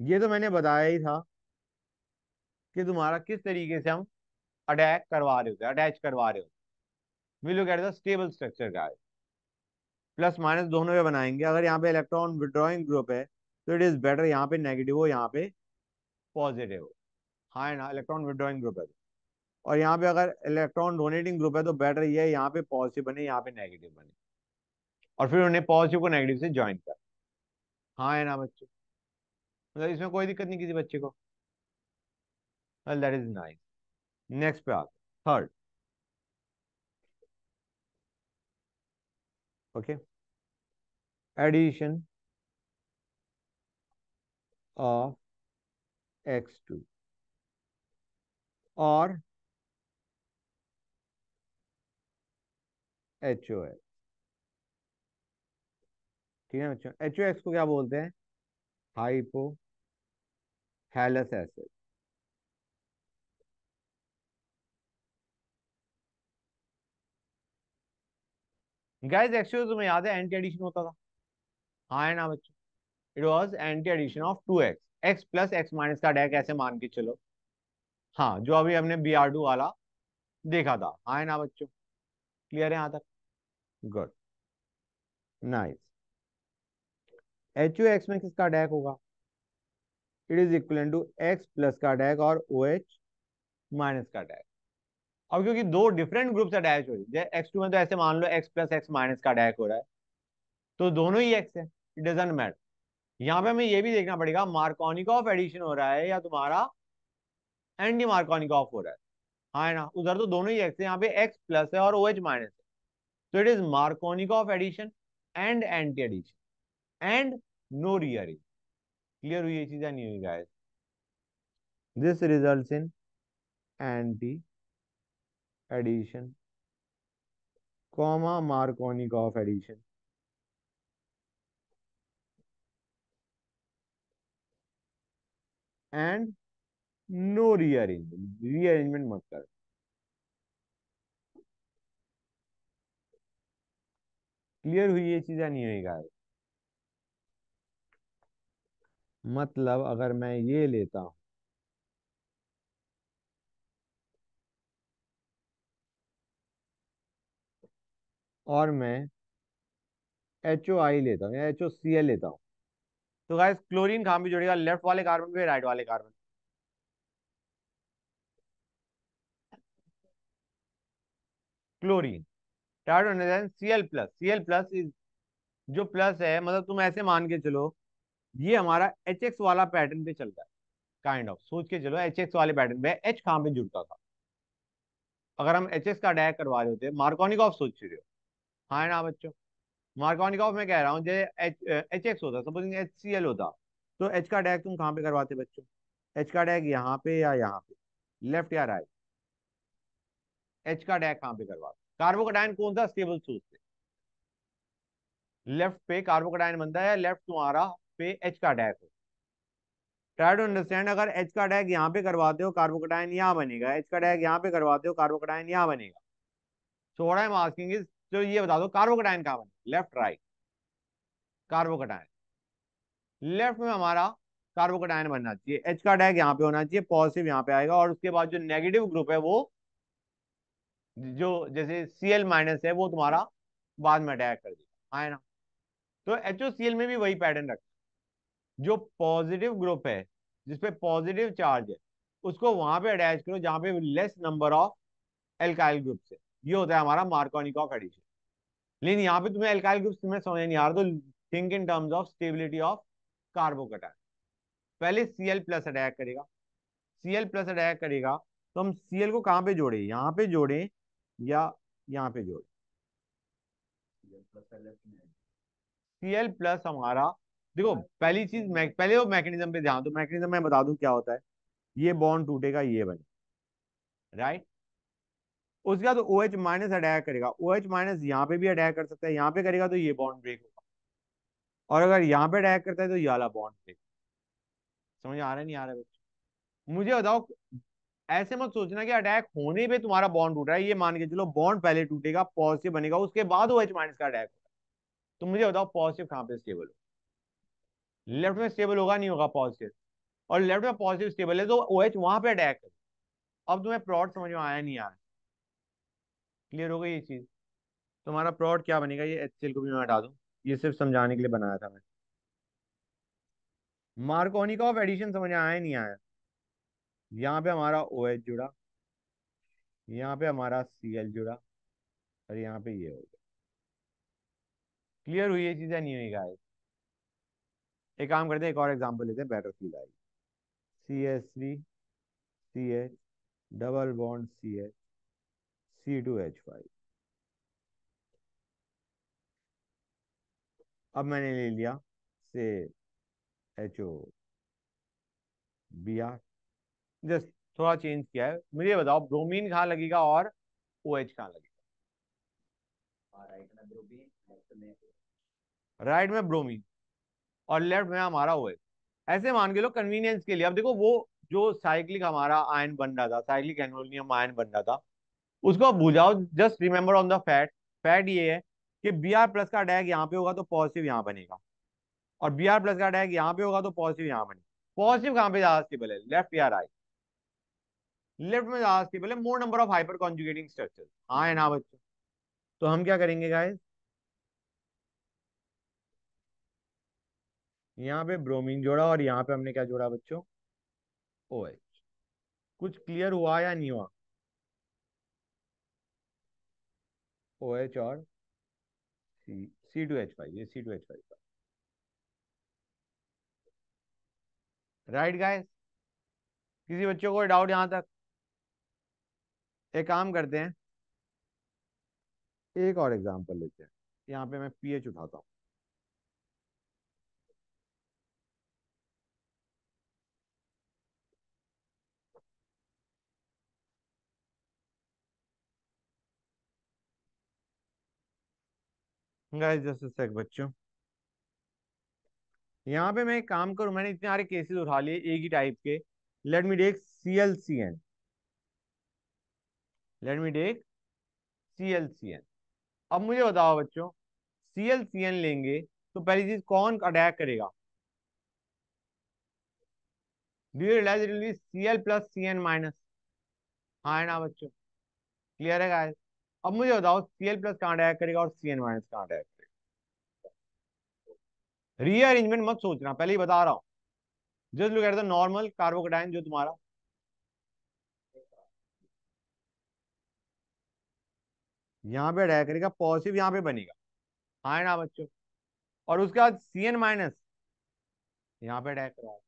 ये तो मैंने बताया ही था कि तुम्हारा किस तरीके से हम अटैक करवा रहे होते अटैच करवा रहे होते we look at the stable structure का प्लस माइनस दोनों पे बनाएँगे, अगर यहाँ पे इलेक्ट्रॉन विड्रॉइंग ग्रुप है तो इट इज़ बेटर यहाँ पे नेगेटिव हो, यहाँ पे पॉजिटिव हो। हाँ ना इलेक्ट्रॉन विड्रॉइंग ग्रुप है। और यहाँ पे अगर इलेक्ट्रॉन डोनेटिंग ग्रुप है तो बेटर ये है, यहाँ पे पॉजिटिव बने, यहाँ पे नेगेटिव बने। और फिर उन्हें पॉजिटिव को नेगेटिव से ज्वाइन कर हाँ है ना, बच्चों? मतलब इसमें कोई दिक्कत नहीं किसी बच्चे को। Well that is nice next पे आते third okay addition X two और एच एक्स ठीक है बच्चों? एच ओ एक्स को क्या बोलते हैं? Hypo halous acid guys actually तुम्हें याद है? एंटी एडिशन होता था। हाँ है ना बच्चों? It was anti addition of two X X plus X minus का डेक ऐसे मान के चलो। हाँ जो अभी हमने बी आर टू वाला देखा था। हाँ है ना बच्चों। क्लियर है यहाँ तक? Good nice H U X में किसका डैक होगा? It is equal to X plus का डैक और ओ एच माइनस का डैक अब क्योंकि दो डिफरेंट ग्रुप अटैच हो रही है एक्स टू में तो ऐसे मान लो एक्स प्लस एक्स माइनस का डैक हो रहा है। तो दोनों ही एक्स है। इट डजेंट मैटर यहाँ पे हमें ये भी देखना पड़ेगा मार्कोनिक ऑफ़ एडिशन हो रहा है या तुम्हारा एंटी मार्कोनिक ऑफ़ हो रहा है। हाँ है ना? उधर तो दोनों ही एक्स है, यहाँ पे एक्स प्लस है और ओ एच माइनस है। तो it is Markovnikov of addition and anti addition and no rearing clear हुई ये चीज़ें नहीं हुई guys this results in anti addition comma Markovnikov of addition and no rearrangement rearrangement मत कर क्लियर हुई ये चीज़ें नहीं हुई गाय मतलब अगर मैं ये लेता हूँ। और मैं एच ओ आई लेता हूँ या एच ओ सी एल लेता हूँ। तो गाइस क्लोरीन कहाँ भी जुड़ेगा लेफ़्ट वाले कार्बन पे राइट वाले carbon chlorine Cl plus Cl plus जो प्लस है मतलब तुम ऐसे मान के चलो, ये हमारा एच एक्स वाला पैटर्न पे चलता है काइंड ऑफ़ सोच के चलो एच एक्स वाले पैटर्न पे एच कहाँ पे जुड़ता था? अगर हम एच एक्स का डैक करवा रहे होते मार्कोनिक ऑफ़ सोच रहे हो हाँ ना, बच्चों? मार्कोनिक ऑफ़ मैं कह रहा हूँ एच एच एक्स होता सपोजिंग एच सी एल होता। तो एच का डैक तुम कहाँ पे करवाते बच्चों? एच का डैक यहाँ पे या यहाँ पे? लेफ़्ट या राइट एच का डैक कहाँ पे करवाते? कार्बोकटाइन कौन सा? स्टेबल सोर्स है लेफ़्ट पे कार्बोकटाइन बनता है लेफ़्ट तुम्हारा पे एच का डैक हो। ट्राई टू अंडरस्टैंड अगर एच का डैक यहाँ पे करवाते हो कार्बोकटाइन यहाँ बनेगा। एच का डैक यहाँ पे करवाते हो कार्बोकटाइन यहाँ बनेगा। So what I am asking is तो ये बता दो कार्बोकटाइन कहाँ बनेगा लेफ़्ट राइट कार्बोकटाइन लेफ़्ट में हमारा कार्बोकटाइन बनना चाहिए। एच का डैक यहाँ पे होना चाहिए पॉजिटिव यहाँ पे आएगा, और उसके बाद जो नेगेटिव ग्रुप है वो, जो जैसे सी एल माइनस है, वो तुम्हारा बाद में अटैक कर देगा। है ना? तो एच ओ सी एल में भी वही पैटर्न रखना। जो पॉजिटिव ग्रुप है जिसपे पॉजिटिव चार्ज है, उसको वहाँ पे अटैच करो जहाँ पे less number of alkyl group है। ये होता है हमारा मार्कोनिक ऑफ़ एडिशन लेकिन यहाँ पे तुम्हें एल्काइल ग्रुप तुम्हें समझ नहीं आ रहा तो think in terms of stability of carbocation पहले Cl प्लस अटैक करेगा। Cl प्लस अटैक करेगा तो हम Cl को कहाँ पे जोड़े? यहाँ पे जोड़े या यहाँ पे जोड़े? Cl प्लस हमारा देखो पहली चीज़ पहले वो मैकेनिज्म पे ध्यान तो मैकेनिज्म मैं बता दूँ क्या होता है। ये बॉन्ड टूटेगा ये बने राइट उसके बाद ओ एच माइनस अटैक करेगा। ओ एच माइनस यहाँ पे भी अटैक कर सकता है, यहाँ पे करेगा तो ये बॉन्ड ब्रेक होगा। और अगर यहाँ पे अटैक करता है तो ये वाला बॉन्ड ब्रेक समझ आ रहा है, नहीं आ रहा है मुझे बताओ, ऐसे मत सोचना कि अटैक होने पे तुम्हारा बॉन्ड टूट रहा है, ये मान के चलो बॉन्ड पहले टूटेगा पॉजिटिव बनेगा, उसके बाद ओ एच माइनस का अटैक होगा। तो मुझे बताओ पॉजिटिव कहाँ पे स्टेबल हो लेफ़्ट में स्टेबल होगा, नहीं होगा पॉजिटिव और लेफ़्ट में पॉजिटिव स्टेबल है तो ओ एच वहाँ पे अटैक करे अब तुम्हें प्लॉट समझ में आया, नहीं आ आया? क्लियर हो गई ये चीज़? तुम्हारा प्लॉट क्या बनेगा? ये एच को भी मैं हटा दूँ। ये सिर्फ़ समझाने के लिए बनाया था मैं मार्कोनी का ऑफ़ एडिशन समझ आया नहीं आया? यहाँ पे हमारा ओ OH जुड़ा। यहाँ पे हमारा सी एल जुड़ा। और यहाँ पे ये हो गया। क्लियर हुई ये चीज़ें नहीं हुई गाइस एक काम करते हैं, एक और एग्जांपल लेते हैं बेटर फील आई। C S three C H double bond C H C two H five अब मैंने ले लिया से H O B R just थोड़ा चेंज किया है। मुझे बताओ ब्रोमीन कहाँ लगेगा और ओ एच कहाँ लगेगा? राइट में ब्रोमीन और लेफ़्ट में हमारा ओ एच ऐसे मान के लो कन्वीनियंस के लिए। अब देखो वो जो साइक्लिक हमारा आयन बन रहा था साइक्लिक एनोलियम आयन बन रहा था उसको अब बुझाओ just remember on the fat fat ये है कि बी आर प्लस का अटैक यहाँ पे होगा तो पॉजिटिव यहाँ बनेगा। और बी आर प्लस का अटैक यहाँ पे होगा तो पॉजिटिव यहाँ बनेगा। पॉजिटिव कहाँ पे ज़्यादा स्टेबल है? लेफ़्ट या राइट लेफ़्ट में ज़्यादा स्टेबल है। More number of hyper conjugating structure हाँ है ना बच्चों? तो हम क्या करेंगे गाइस यहाँ पे ब्रोमीन जोड़ा और यहाँ पे हमने क्या जोड़ा बच्चों? ओ OH. कुछ क्लियर हुआ या नहीं हुआ? ओ एच और C C two H five ये सी टू एच फाइव का। राइट गाइस किसी बच्चों को डाउट यहाँ तक? एक काम करते हैं। एक और एग्जांपल लेते हैं। यहाँ पे मैं पीएच उठाता हूँ। बच्चों। यहाँ पे मैं एक काम करूँ, मैंने इतने सारे केसेस उठा लिए एक ही टाइप के। Let me take C L C N let me take C L C N अब मुझे बताओ बच्चों सी एल सी एन लेंगे तो पहली चीज़ कौन अटैक करेगा? Do you realize it will be C L plus C N minus है ना बच्चों। क्लियर है गाइस अब मुझे बताओ सी एल प्लस कहाँ अटैक करेगा और सी एन माइनस कहाँ अटैक करेगा? रीअरेंजमेंट मत सोचना, पहले ही बता रहा हूँ। Just look at the normal carbocation जो तुम्हारा। यहाँ पे अटैक करेगा पॉजिटिव यहाँ पे बनेगा। हाँ है ना बच्चों? और उसके बाद सी एन माइनस यहाँ पे अटैक करा।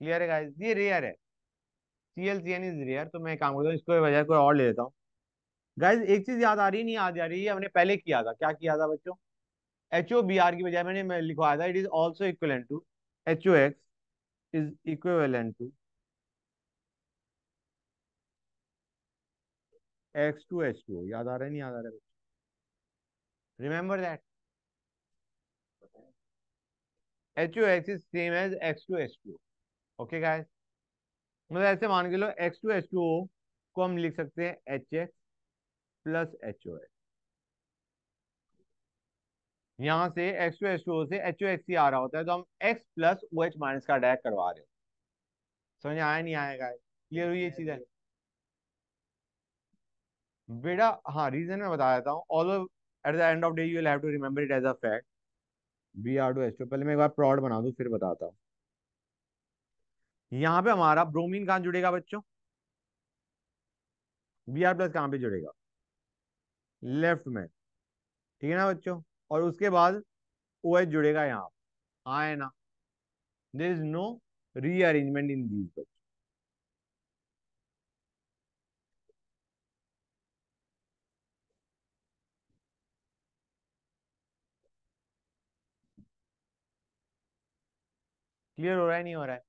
क्लियर है गाइस ये रेयर है। C L C N is rare तो मैं काम करता हूँ, इसको वजह कोई और ले लेता हूँ। गाइज़ एक चीज़ याद आ रही, नहीं याद आ रही है हमने पहले किया था। क्या किया था बच्चों? एच ओ बी आर की बजाय मैंने मैं लिखवाया था it is also equal to H O X is equivalent to X two H two याद आ रहा है, नहीं याद आ रहा है remember that H O X is same as X two H two okay guys मतलब ऐसे मान के लो एक्स टू एच टू को हम लिख सकते हैं H X plus H O X यहाँ से एक्स टू एच टू से एच ओ एक्स ही आ रहा होता है तो हम X plus O H minus का अटैक करवा रहे हो। समझ आया नहीं आएगा क्लियर हुई ये चीज़? है बेटा हाँ रीजन मैं बता देता हूँ। All at the end of day you have to remember it as a fact B R two H two पहले मैं एक बार प्रॉड बना दूँ फिर बताता हूँ। यहाँ पे हमारा ब्रोमीन कहाँ जुड़ेगा बच्चों? बी आर प्लस कहाँ पे जुड़ेगा? लेफ़्ट में, ठीक है ना बच्चों? और उसके बाद ओ एच जुड़ेगा यहाँ आए ना। There is no rearrangement in these बच्चों। क्लियर हो रहा है, नहीं हो रहा है?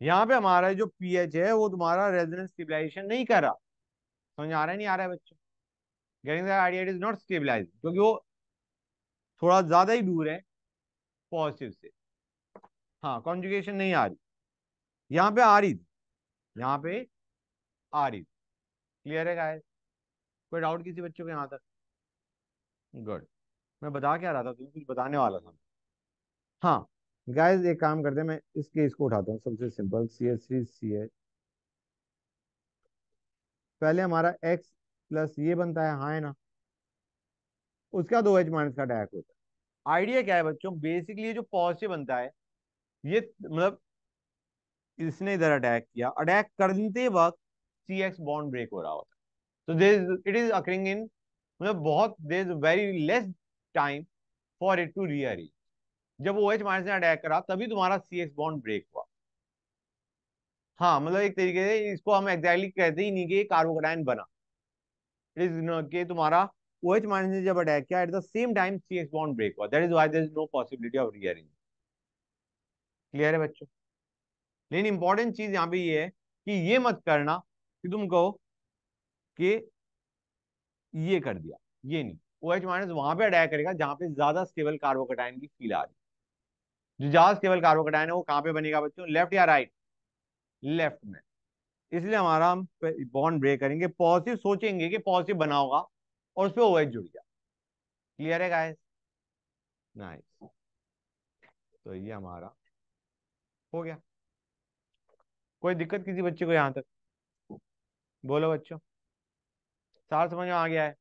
यहाँ पे हमारा जो पीएच है, वो तुम्हारा रेजोनेंस स्टेबलाइजेशन नहीं कर रहा। समझ आ रहा है, नहीं आ रहा है बच्चों? Getting the idea it is not stabilize क्योंकि वो थोड़ा ज़्यादा ही दूर है पॉजिटिव से। हाँ कॉन्जुगेशन नहीं आ रही। यहाँ पे आ रही थी। यहाँ पे आ रही क्लियर है गाइस कोई डाउट किसी बच्चों के यहाँ तक? गुड मैं बता क्या रहा था? तुम्हें कुछ बताने वाला था। हाँ गाइस एक काम करते हैं, मैं इस केस को उठाता हूँ, सबसे simple C H C C H पहले हमारा एक्स प्लस ये बनता है हाँ है ना? उसका दो एच माइनस का अटैक होता है। आइडिया क्या है बच्चों? बेसिकली ये जो पॉजिटिव बनता है, ये मतलब इसने इधर अटैक किया। अटैक करते वक्त सी एक्स बॉन्ड ब्रेक हो रहा होता तो there it is occurring in मतलब बहुत there is very less time for it to rearrange जब वो एच माइनस ने अटैक करा, तभी तुम्हारा सी एक्स बॉन्ड ब्रेक हुआ। हाँ मतलब एक तरीके से इसको हम एग्जैक्टली exactly कहते ही नहीं कि कार्बोकटाइन बना। इट इज़ कि तुम्हारा एच माइनस ने जब अटैक किया at the same time C bond break हुआ। That is why there is no possibility of rearrange clear है बच्चों? लेकिन इंपॉर्टेंट चीज़ यहाँ पे ये है कि ये मत करना कि तुम कहो कि ये कर दिया, ये नहीं। ओ एच माइनस वहाँ पे अटैक करेगा जहाँ पे ज़्यादा स्टेबल कार्बोकटाइन की फील आ रही जो ज़्यादा स्टेबल कार्बोकटाइन है वो कहाँ पे बनेगा बच्चों? लेफ़्ट या राइट लेफ़्ट में। इसलिए हमारा हम बॉन्ड ब्रेक करेंगे। पॉजिटिव सोचेंगे कि पॉजिटिव बना होगा और उस पर ओ जुड़ गया। क्लियर है गाइस नाइस तो ये हमारा हो गया। कोई दिक्कत किसी बच्चे को यहाँ तक? बोलो बच्चों। सार समझ में आ गया है?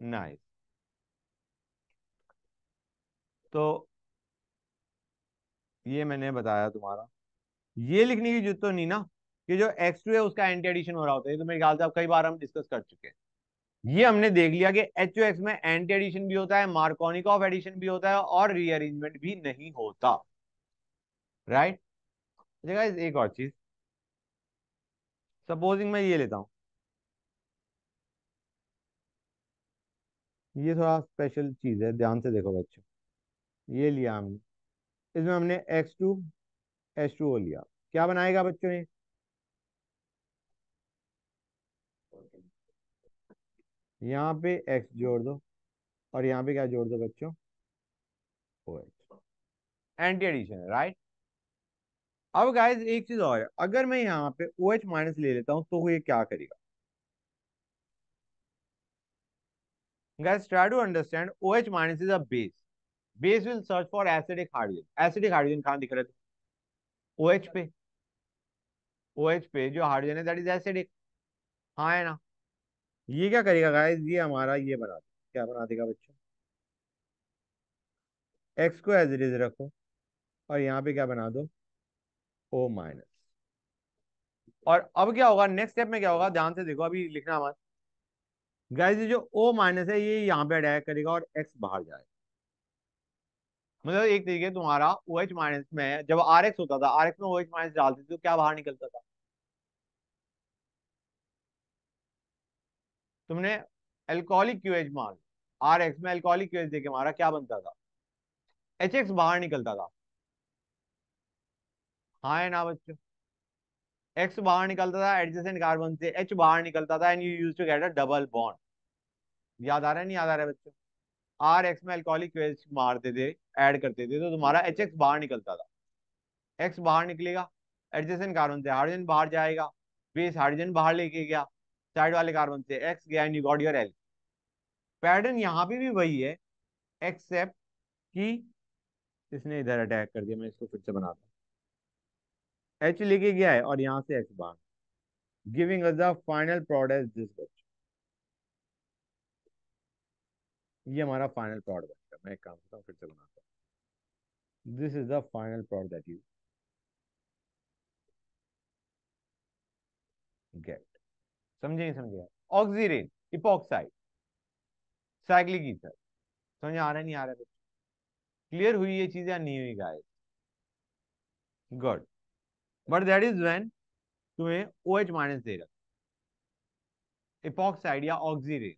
नाइस तो ये मैंने बताया तुम्हारा। ये लिखने की ज़रूरत तो नहीं ना कि जो एक्स टू है उसका एंटी एडिशन हो रहा होता है। तो मेरे ख्याल से अब कई बार हम डिस्कस कर चुके हैं। ये हमने देख लिया कि एच ओ एक्स में एंटी एडिशन भी होता है मार्कोनिक ऑफ़ एडिशन भी होता है और रीअरेंजमेंट भी नहीं होता। राइट अच्छा एक और चीज़। सपोजिंग मैं ये लेता हूँ। ये थोड़ा स्पेशल चीज़ है, ध्यान से देखो बच्चों। ये लिया हमने। इसमें हमने X two H two O लिया क्या बनाएगा बच्चों ये? यहाँ पे एक्स जोड़ दो और यहाँ पे क्या जोड़ दो बच्चों? ओ एच एंटी एडिशन है राइट अब गाइस एक चीज़ और है। अगर मैं यहाँ पे ओ एच माइनस ले लेता हूँ तो ये क्या करेगा? Guys, try to understand OH minus is a base. Base will search for acidic hydrogen. Acidic hydrogen कहाँ दिख रहे OH पे OH पे जो हाइड्रोजन है दैट इज़ एसिडिक हाँ है ना? ये क्या करेगा गाइस ये हमारा ये बना देगा क्या बना देगा बच्चों? एक्स को एज इट इज़ रखो। और यहाँ पे क्या बना दो? ओ माइनस और अब क्या होगा? नेक्स्ट स्टेप में क्या होगा? ध्यान से देखो अभी लिखना मत। गाइस ये जो O माइनस है ये यहाँ पे अटैक करेगा और एक्स बाहर जाएगा। मतलब एक तरीके तुम्हारा ओ एच माइनस में, जब आर एक्स होता था आर एक्स में ओ एच माइनस डालते थे तो क्या बाहर निकलता था? तुमने एल्कोहलिक क्यू एच मार। आर एक्स में एल्कोहलिक क्यू एच देके मारा, क्या बनता था? एच एक्स बाहर निकलता था। हाँ है ना बच्चों? एक्स बाहर निकलता था एडजेसेंट कार्बन से एच बाहर निकलता था and you use to get a double bond याद आ रहा है, नहीं याद आ रहा है बच्चों? आर एक्स में अल्कोहलिक मारते थे ऐड करते थे तो तुम्हारा एच एक्स बाहर निकलता था। एक्स बाहर निकलेगा एडजेसेंट कार्बन से हाइड्रोजन बाहर जाएगा बेस हाइड्रोजन बाहर लेके गया साइड वाले कार्बन से एक्स गया and you got your L pattern यहाँ पे भी वही है एक्सेप्ट कि इसने इधर अटैक कर दिया मैं इसको फिर से बनाता एच लेके गया है और यहाँ से एक्स बाहर। Giving us the final product this बच्चा ये हमारा फाइनल प्रोडक्ट बनेगा मैं एक काम करता हूँ, फिर से बनाता हूँ। This is the final product that you get समझे नहीं समझे? ऑक्सीरेन इपोक्साइड साइक्लिक ईथर समझ आ रहा नहीं आ रहा है? क्लियर हुई ये चीज़ें नहीं हुई guys good but that is when तुम्हें ओ एच माइनस देगा इपॉक्साइड या oxirane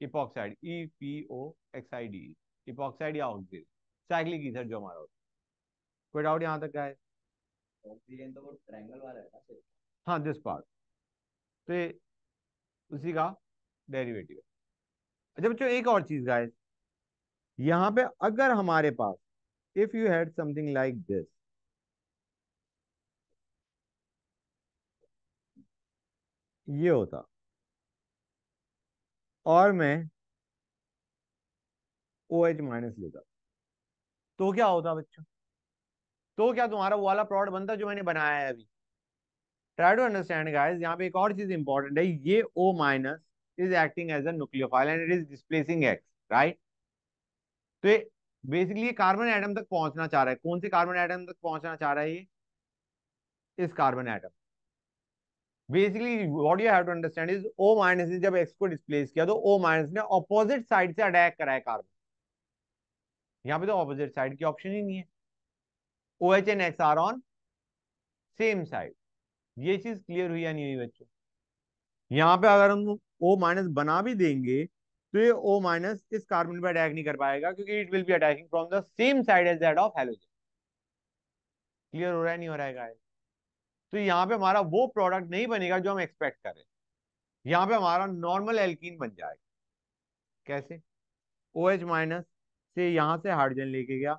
epoxide E P O X I D epoxide या ऑक्सीरेज साइक्लिक ईथर जो हमारा होता है। कोई डाउट यहाँ तक का है। ऑक्सीजन तो वो ट्रायंगल वाला है ना हाँ दिस पार्ट तो ये उसी का डेरिवेटिव है। अच्छा बच्चों एक और चीज़ गाइस यहाँ पे अगर हमारे पास if you had something like this ये होता। और मैं ओ एच माइनस लेता तो क्या होता बच्चों? तो क्या तुम्हारा वो वाला प्रोडक्ट बनता जो मैंने बनाया है अभी? ट्राई टू अंडरस्टैंड गाइस यहाँ पे एक और चीज़ इंपॉर्टेंट है। ये O minus is acting as a nucleophile and it is displacing X right तो ये बेसिकली ये कार्बन एटम तक पहुँचना चाह रहा है। कौन से कार्बन एटम तक पहुँचना चाह रहा है ये? इस carbon atom basically what you have to understand is O minus ने जब X को डिस्प्लेस किया तो O माइनस ने ऑपोजिट साइड से अटैक करा है कार्बन यहाँ पे तो ऑपोजिट साइड की ऑप्शन ही नहीं है. O H and X are on same side ये चीज़ क्लियर हुई या नहीं हुई बच्चों? यहाँ पे अगर हम ओ माइनस बना भी देंगे तो ये ओ माइनस इस कार्बन पे अटैक नहीं कर पाएगा, क्योंकि it will be attacking from the same side as that of halogen clear हो रहा है, नहीं हो रहा है गाइस तो यहाँ पे हमारा वो प्रोडक्ट नहीं बनेगा जो हम एक्सपेक्ट करें यहाँ पे हमारा नॉर्मल एल्कीन बन जाएगा। कैसे? ओ एच माइनस से यहाँ से हाइड्रोजन लेके गया,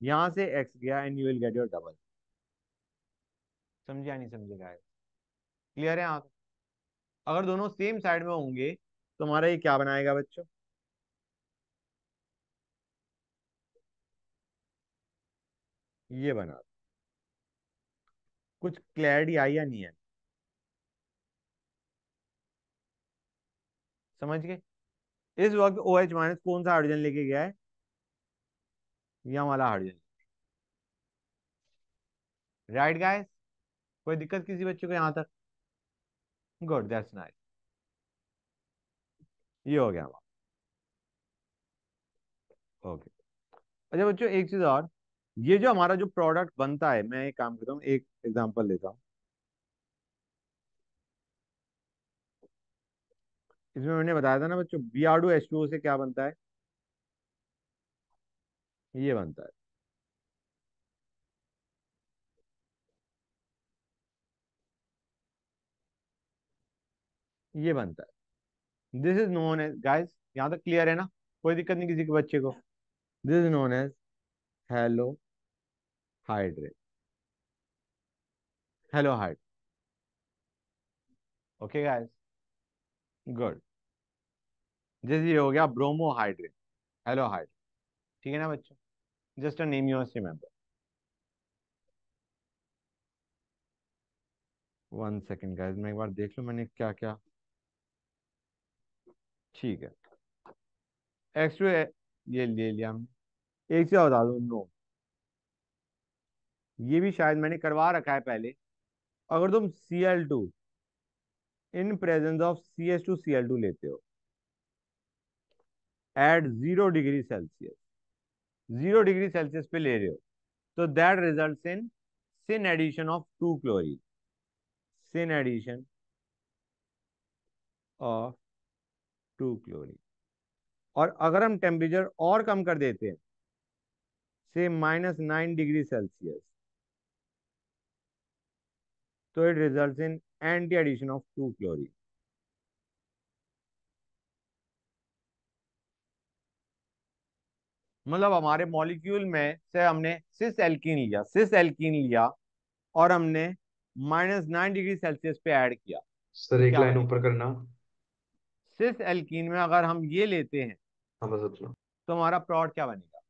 यहाँ से एक्स गया and you will get your double समझा नहीं समझेगा क्लियर है आप अगर दोनों सेम साइड में होंगे तो हमारा ये क्या बनाएगा बच्चों? ये बना। कुछ क्लैरिटी आई या नहीं है। समझ गए? इस वक्त ओ एच माइनस कौन सा हाइड्रोजन लेके गया है? यहाँ वाला हाइड्रोजन राइट गाइस कोई दिक्कत किसी बच्चे को यहाँ तक? गुड दैट्स नाइस ये हो गया। ओके अच्छा बच्चों, एक चीज़ और। ये जो हमारा जो प्रोडक्ट बनता है, मैं एक काम करता हूँ, एक एग्जांपल लेता हूँ। इसमें मैंने बताया था ना बच्चों बी आर एच टू से क्या बनता है? ये बनता है। ये बनता है। This is known as guys यहाँ तक क्लियर है ना? कोई दिक्कत नहीं किसी के बच्चे को। This is known as halohydrin halohydrin. Okay guys, good. जैसे ये हो गया ब्रोमोहाइड्रेट हेलो हाइड। ठीक है ना बच्चों? Just a name you must remember one second guys, मैं एक बार देख लूँ मैंने क्या क्या। ठीक है। एक्स ये ले लिया। हमने एक से बता दो, नो। ये भी शायद मैंने करवा रखा है पहले। अगर तुम C L two in presence of C S two C L two लेते हो। At zero degree celsius zero degree celsius पे ले रहे हो। तो that result in syn addition of two chlorine syn addition of two chlorine और अगर हम टेम्परेचर और कम कर देते हैं से माइनस नाइन डिग्री सेल्सियस तो it result in anti addition of two chlorine मतलब हमारे मॉलिक्यूल में से हमने सिस एल्कीन लिया सिस एल्कीन लिया और हमने माइनस नाइन डिग्री सेल्सियस पे ऐड किया। सर एक लाइन ऊपर करना। सिस एल्कीन में अगर हम ये लेते हैं हाँ तो हमारा प्रोडक्ट क्या बनेगा?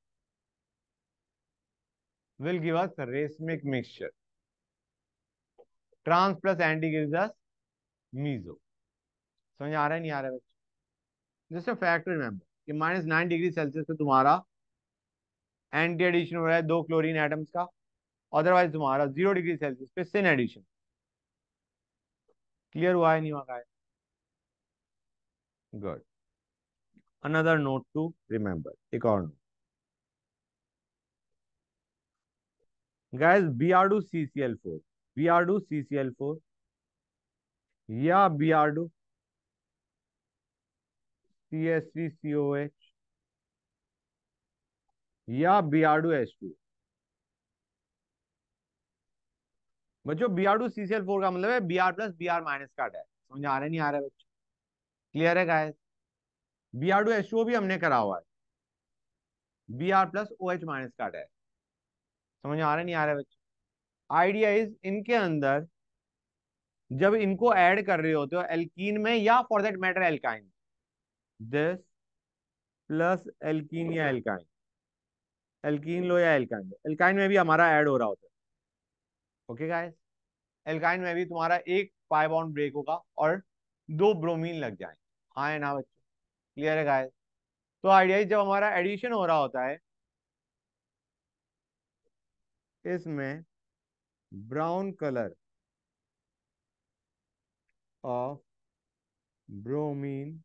Will give us racemic mixture trans plus anti gives us meso. समझ आ रहा है, नहीं आ रहा है बच्चे? जस्ट रिमेंबर कि माइनस नाइन डिग्री सेल्सियस पे तुम्हारा एंटी एडिशन हो रहा है दो क्लोरीन एटम्स का। अदरवाइज़ तुम्हारा ज़ीरो डिग्री सेल्सियस पे सिन एडिशन क्लियर हुआ है, नहीं हुआ है good another note to remember एक और note guys br2 ccl4 br2 ccl4 या br2 CH3COH या Br2H2 बच्चों Br2 CCl4 का मतलब है B R plus B R minus का है समझ आ रहा नहीं आ रहा है बच्चों? क्लियर है गाइस Br2H2O भी हमने करा हुआ है। B R plus O H minus का है समझ आ रहा नहीं आ रहा है बच्चों? आइडिया इज़ इनके अंदर जब इनको ऐड कर रहे होते हो एल्कीन में या for that matter alkyne this plus alkene या एल्काइन एल्कीन लो या एल्काइन एल्काइन में भी हमारा ऐड हो रहा होता है। ओके गाइस एल्काइन में भी तुम्हारा एक पाई बॉन्ड ब्रेक होगा और दो ब्रोमीन लग जाएँगे। हाँ है ना बच्चों? क्लियर है गाइस तो आइडिया जब हमारा एडिशन हो रहा होता है, इसमें brown colour of bromine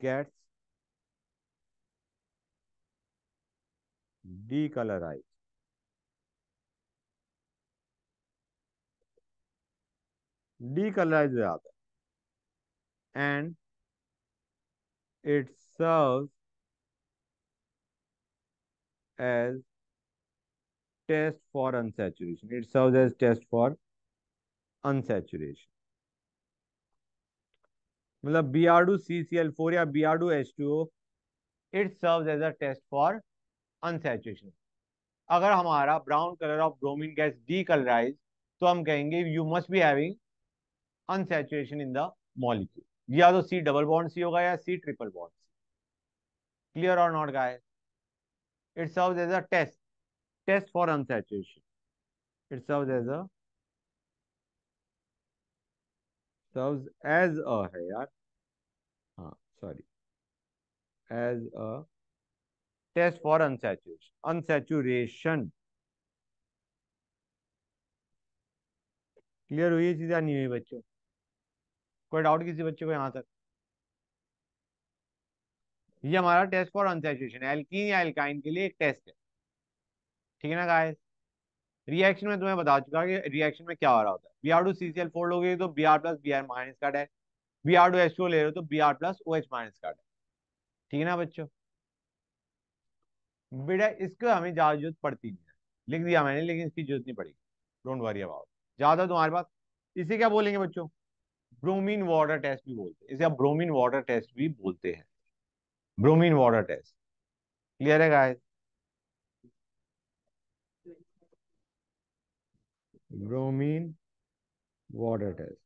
gets decolorized. Decolorized हो जाता है and it serves as test for unsaturation. It serves as test for unsaturation. मतलब B R two C C L four या B R two H two O it serve as अगर हमारा brown colour of bromine gets decolourise तो हम कहेंगे you must be having unsaturation in the molecule या तो सी डबल बॉन्ड सी होगा या C triple bond C clear और not guy it serve as a test test for unsaturation it serve as a serves as a, है यार। हाँ sorry as a test for unsaturation unsaturation clear हुई चीज़ें नहीं हुई बच्चों? कोई डाउट किसी बच्चे को यहाँ तक? ये हमारा टेस्ट फॉर अनसेचुरेशन एल्कीन या एल्काइन के लिए एक टेस्ट है। ठीक है ना गाइस रिएक्शन में तुम्हें बता चुका कि रिएक्शन में क्या हो रहा होता है। B R two C C L four लोगे तो B R plus B R minus का है। B R two H two ले रहे हो तो B R plus O H minus का है। ठीक है ना, बच्चों? बेटा, इसको हमें ज़्यादा ज़रूरत पड़ती नहीं है। लिख दिया मैंने, लेकिन इसकी ज़रूरत नहीं पड़ेगी। डोंट वरी अबाउट ज़्यादा तुम्हारे पास, इसे क्या बोलेंगे बच्चों? ब्रोमीन वाटर टेस्ट भी बोलते हैं। इसे आप ब्रोमीन वाटर टेस्ट भी बोलते हैं। ब्रोमीन वाटर टेस्ट क्लियर है गाइस ब्रोमीन वाटर टेस्ट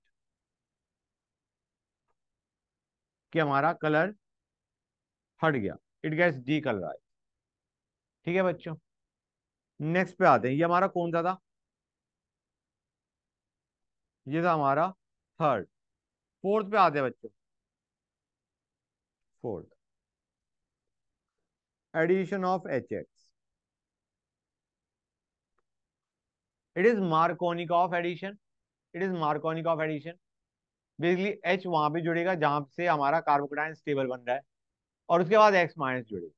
कि हमारा कलर हट गया। इट गेट्स डी कलराइज ठीक है बच्चों? नेक्स्ट पे आते हैं। ये हमारा कौन सा था? ये था हमारा थर्ड फोर्थ पे आते हैं बच्चों। Fourth addition of H X it is Markovnikov addition it is Markovnikov addition basically H वहाँ पे जुड़ेगा जहाँ से हमारा कार्बोकेटाइन स्टेबल बन रहा है। और उसके बाद एक्स माइनस जुड़ेगा।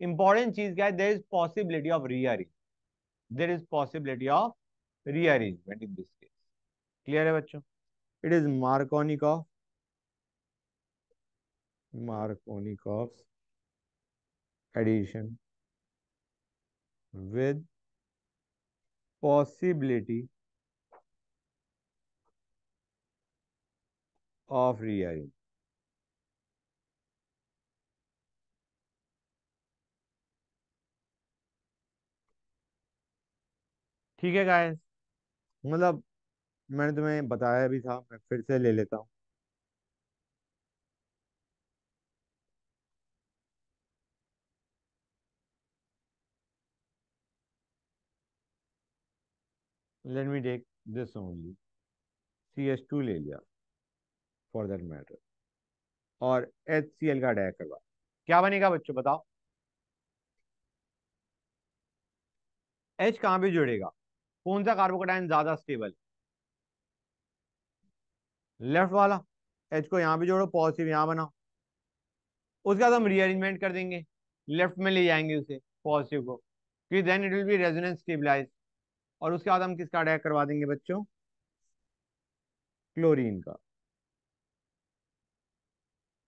इंपॉर्टेंट चीज़ क्या है? There is possibility of rearrange there is possibility of rearrangement in this case clear है बच्चों? It is Markovnikov Markovnikov addition with possibility of rearrangement. ठीक है गाइस मतलब मैंने तुम्हें बताया भी था, मैं फिर से ले लेता हूँ take this only C H two ले लिया फॉर दैट मैटर और एच सी एल का डाय करवा। क्या बनेगा बच्चों, बताओ? एच कहाँ पे जुड़ेगा? कौन सा कार्बोकेटाइन ज़्यादा स्टेबल लेफ़्ट वाला। एच को यहाँ पे जोड़ो पॉजिटिव यहाँ बनाओ। उसके बाद हम रीअरेंजमेंट कर देंगे। लेफ़्ट में ले जाएँगे उसे पॉजिटिव को। कि then it will be resonance stabilise और उसके बाद हम किसका अटैक करवा देंगे बच्चों? क्लोरीन का।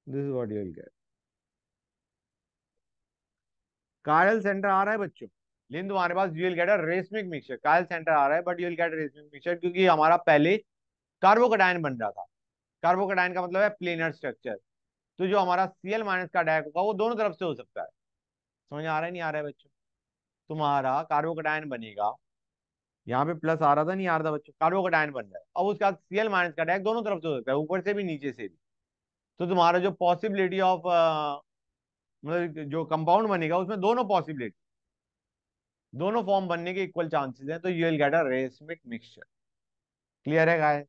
This is what you get chiral centre आ रहा है बच्चों। लेकिन तुम्हारे पास you will get a racemic mixture chiral centre आ रहा है but you will get racemic mixture क्योंकि हमारा पहले कार्बोकटायन बन रहा था। कार्बोकटायन का मतलब है प्लेनर स्ट्रक्चर तो जो हमारा सीएल माइनस का अटैक होगा, वो दोनों तरफ़ से हो सकता है। समझ आ रहा है, नहीं आ रहा है बच्चों? तुम्हारा कार्बोकटायन बनेगा। यहाँ पे प्लस आ रहा था, नहीं आ रहा था बच्चों। कार्बोकटायन बन रहा है। अब उसके सीएल माइनस का अटैक दोनों तरफ़ से हो सकता है, ऊपर से भी, नीचे से भी। तो तुम्हारा जो पॉसिबिलिटी ऑफ़ मतलब जो कंपाउंड बनेगा, उसमें दोनों पॉसिबिलिटी दोनों फॉर्म बनने के इक्वल चांसेस हैं तो you will get a racemic mixture clear है गाय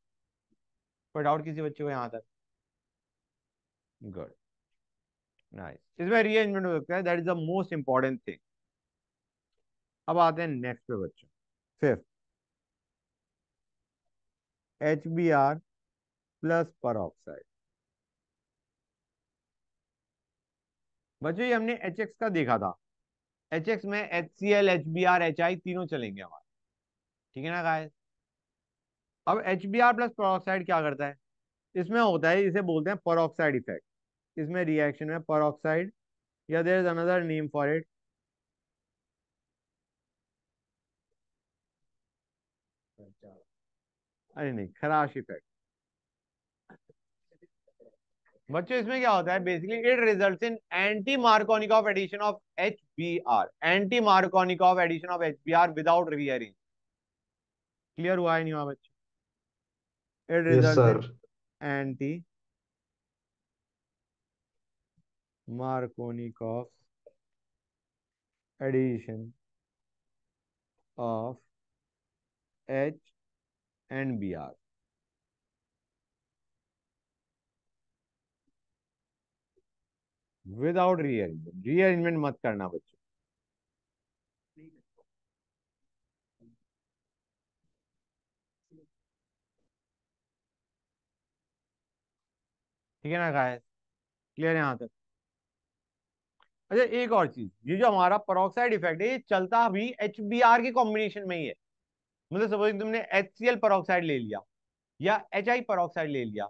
कोई डाउट किसी बच्चे को यहाँ तक। गुड नाइस इसमें रीअरेंजमेंट हो सकता है। That is the most important thing अब आते हैं नेक्स्ट पे बच्चों। आर प्लस पर ऑक्साइड बच्चों, ये हमने एच एक्स का देखा था। एच एक्स में H C L H B R H I तीनों चलेंगे हमारे। ठीक है ना गाय अब एच बी आर प्लस पर क्या करता है? इसमें होता है, इसे बोलते हैं पर इफ़ेक्ट इसमें रिएक्शन में पर या there is another name for it अरे नहीं खराश इफ़ेक्ट बच्चों इसमें क्या होता है? Basically it result in anti Markovnikov addition of H B R anti Markovnikov addition of H B R without rearrange clear हुआ है नहीं हुआ बच्चों? It result anti Markovnikov addition of H and B R. Without rearrangement rearrangement मत करना बच्चों। ठीक है ना गाय क्लियर है यहाँ तक? अच्छा एक और चीज़, ये जो हमारा परोक्साइड इफ़ेक्ट है, ये चलता भी एच बी आर के कॉम्बिनेशन में ही है। मतलब सपोज़ तुमने एच सी एल परोक्साइड ले लिया या एच आई परोक्साइड ले लिया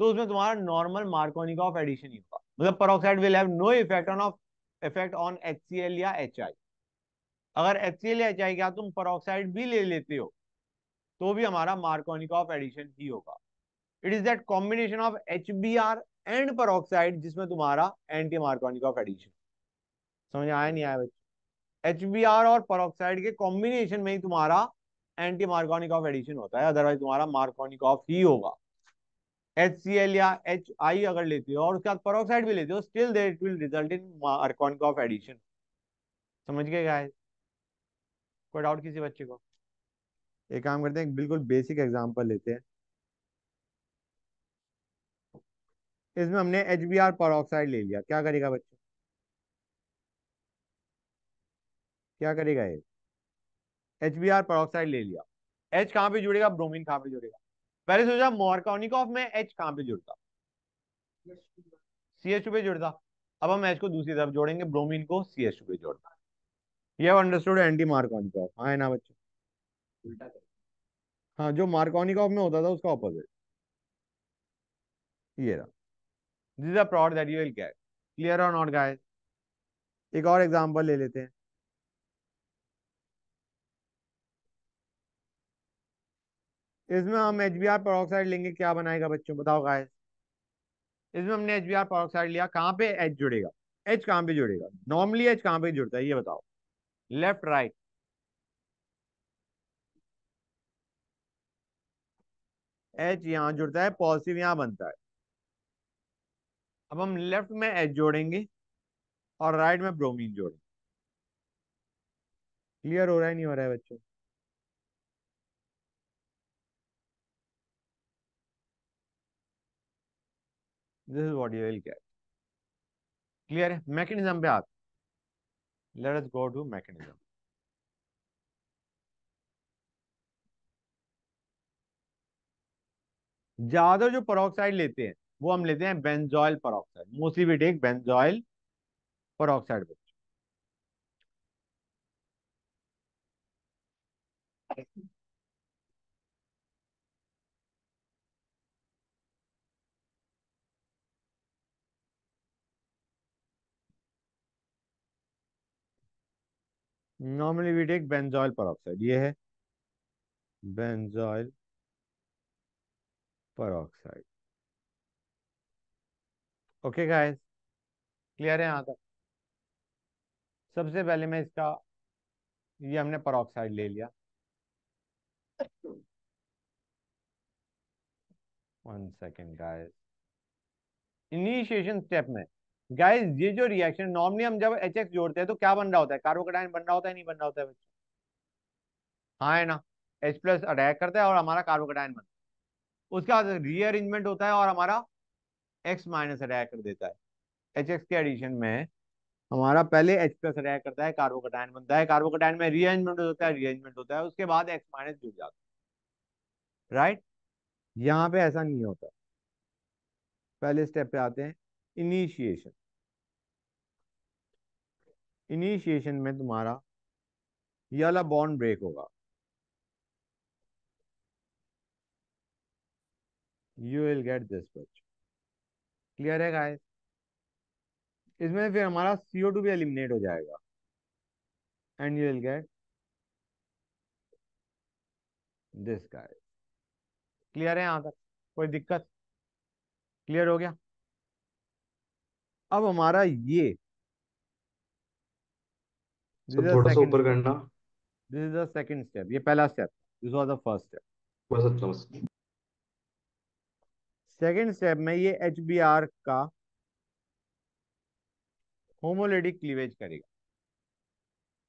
तो उसमें तुम्हारा नॉर्मल मार्कोनिका ऑफ़ एडिशन ही होगा। मतलब peroxide will have no effect on of effect on HCl या HI अगर HCl या HI का तुम peroxide भी ले लेते हो तो भी हमारा मार्कोनिका ऑफ़ एडिशन ही होगा। It is that combination of HBr and peroxide जिसमें तुम्हारा एंटी मार्कोनिका ऑफ़ एडिशन समझ आया नहीं आया बच्चे? एच बी आर और peroxide के कॉम्बिनेशन में ही तुम्हारा एंटी मार्कोनिक ऑफ़ एडिशन होता है अदरवाइज़ तुम्हारा मार्कोनिक ऑफ़ ही होगा। एच सी एल या एच आई अगर लेते हो और उसके बाद परोक्साइड भी लेते हो still they it will result in Markovnikov addition समझ गए क्या कोई डाउट किसी बच्चे को? एक काम करते हैं बिल्कुल बेसिक एग्जांपल लेते हैं। इसमें हमने एच बी आर परोक्साइड ले लिया। क्या करेगा बच्चे? क्या करेगा ये? एच बी आर परोक्साइड ले लिया। एच कहाँ पे जुड़ेगा? ब्रोमीन कहाँ पे जुड़ेगा? पहले सोचा मॉर्कोनिकॉफ में एच कहाँ पे जुड़ता? सी एच पे जुड़ता। अब हम एच को दूसरी तरफ़ जोड़ेंगे ब्रोमीन को सी एच पे जोड़ता। ये अंडरस्टूड एंटी मार्कोनिकॉफ हाँ है ना बच्चे? उल्टा हाँ जो मार्कोनिकॉफ में होता था उसका ऑपोजिट ये रहा। This is a product that you will get clear और नॉट गाइस एक और एग्जांपल ले लेते हैं। इसमें हम एच बी आर लेंगे, क्या बनाएगा बच्चों, बताओ गाइस इसमें हमने एच बी आर परोक्साइड लिया, कहाँ पे? एच जुड़ेगा। एच कहाँ पे जुड़ेगा? नॉर्मली एच कहाँ पे जुड़ता है, ये बताओ। लेफ़्ट राइट एच यहाँ जुड़ता है पॉजिटिव यहाँ बनता है। अब हम लेफ़्ट में एच जोड़ेंगे और राइट में ब्रोमीन जोड़ेंगे। क्लियर हो रहा है, नहीं हो रहा है बच्चों? This is what you will get. Clear? है मैकेनिज्म पे आते लेट गो टू मैकेनिज्म ज़्यादा जो परोक्साइड लेते हैं, वो हम लेते हैं benzoyl peroxide mostly we take benzoyl peroxide normally we take benzoyl peroxide. ये है benzoyl peroxide. Okay guys clear है यहाँ तक? सबसे पहले मैं इसका, ये हमने peroxide ले लिया। One second guys initiation step में गाइस ये जो रिएक्शन नॉर्मली हम जब एच एक्स जोड़ते हैं तो क्या बन रहा होता है? कार्बोकेटाइन बन रहा होता है, नहीं बन रहा होता है बच्चों? हाँ है ना? H प्लस अटैक करता है और हमारा कार्बोकेटाइन बनता है। उसके बाद रीअरेंजमेंट होता है और हमारा X माइनस अटैक कर देता है। एच एक्स के एडिशन में हमारा पहले एच प्लस अटैक करता है कार्बोकेटाइन बनता है। कार्बोकेटाइन में रीअरेंजमेंट होता है रीअरेंजमेंट होता है, उसके बाद एक्स माइनस जुड़ जाता है। राइट यहाँ पे ऐसा नहीं होता। पहले स्टेप पे आते हैं। इनिशिएशन। इनिशिएशन में तुम्हारा ये वाला बॉन्ड ब्रेक होगा। यू विल गेट दिस बच क्लियर है गाइस इसमें फिर हमारा CO2 भी एलिमिनेट हो जाएगा। And you will get this guys clear है यहाँ तक? कोई दिक्कत? क्लियर हो गया? अब हमारा ये। सर थोड़ा सा ऊपर करना। This is the second step ये पहला step this was the first step second step में ये एच बी आर का होमोलेटिक क्लीवेज करेगा।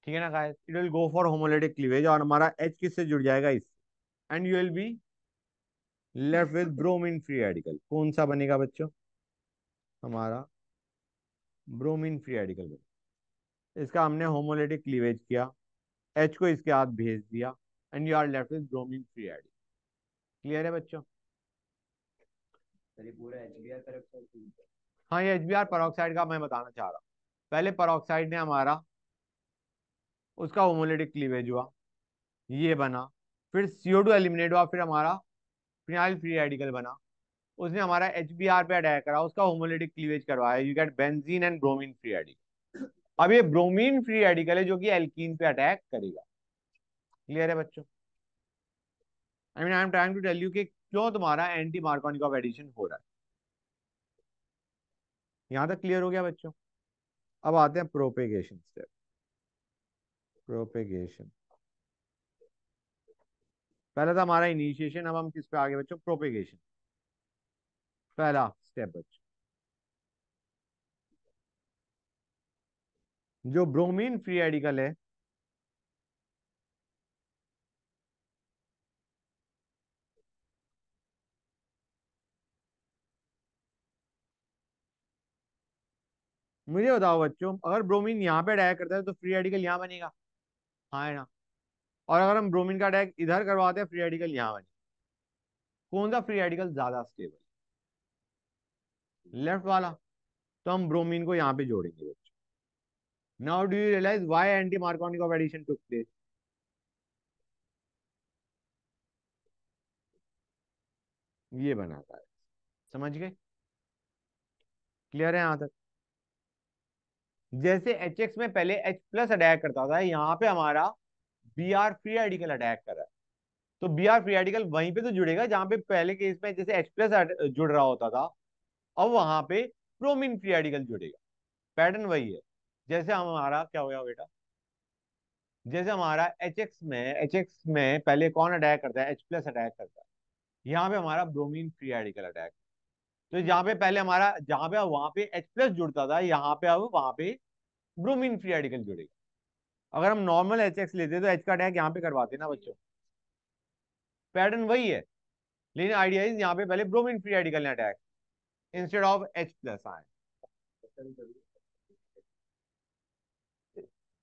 ठीक है ना guys it will go for homolytic cleavage और हमारा एच किससे जुड़ जाएगा इससे and you will be left with bromine free radical कौन सा बनेगा बच्चों? हमारा ब्रोमीन फ्री रेडिकल बनेगा इसका हमने होमोलेटिक क्लीवेज किया एच को इसके हाथ भेज दिया and you are left with bromine free radical clear है बच्चों? हाँ ये एच बी आर परोक्साइड का मैं बताना चाह रहा हूँ। पहले परोक्साइड ने हमारा उसका होमोलेटिक क्लीवेज हुआ ये बना फिर सीओ टू एलिमिनेट हुआ फिर हमारा फिनाइल फ्री रेडिकल बना। उसने हमारा एच बी आर पे अटैक करा, उसका होमोलेटिक क्लीवेज करवाया। You get benzene and bromine free radical अब ये ब्रोमीन फ्री रेडिकल है जो कि एल्कीन पे अटैक करेगा। क्लियर है बच्चों? I mean I am trying to tell you कि क्यों तुम्हारा एंटी मार्कोनिक ऑफ़ एडिशन हो रहा है? यहाँ तक क्लियर हो गया बच्चों? अब आते हैं प्रोपेगेशन स्टेप प्रोपेगेशन पहला था हमारा इनिशिएशन अब हम किस पे आगे बच्चों? प्रोपेगेशन पहला स्टेप बच्चों। जो ब्रोमीन फ्री रेडिकल है, मुझे बताओ बच्चों, अगर ब्रोमीन यहाँ पे अटैक करता है तो फ्री रेडिकल यहाँ बनेगा। हाँ है ना? और अगर हम ब्रोमीन का अटैक इधर करवाते हैं फ्री रेडिकल यहाँ बनेगा। कौन सा फ्री रेडिकल ज़्यादा स्टेबल लेफ़्ट वाला तो हम ब्रोमीन को यहाँ पे जोड़ेंगे बच्चों। Now do you realise why anti Markovnikov addition took place ये बनाता है समझ गए? क्लियर है यहाँ तक? जैसे एच एक्स में पहले एच प्लस अटैक करता था, यहाँ पे हमारा B R free radical attack कर रहा है। तो बी आर फ्री रेडिकल वहीं पे तो जुड़ेगा, जहाँ पे पहले केस में जैसे एच प्लस जुड़ रहा होता था अब वहाँ पे ब्रोमीन फ्री रेडिकल जुड़ेगा। पैटर्न वही है। जैसे हमारा, क्या हो गया बेटा? जैसे हमारा एच एक्स में एच एक्स में पहले कौन अटैक करता है? एच प्लस अटैक करता है। यहाँ पे हमारा ब्रोमीन फ्री रेडिकल अटैक तो जहाँ पे पहले हमारा, जहाँ पे वहाँ पे एच प्लस जुड़ता था, यहाँ पे अब वहाँ पे ब्रोमीन फ्री रेडिकल जुड़ेगा। अगर हम नॉर्मल एच एक्स लेते तो एच का अटैक यहाँ पे करवाते ना बच्चों। पैटर्न वही है। लेकिन आइडिया यहाँ पे पहले ब्रोमीन फ्री रेडिकल ने attack instead of H plus आए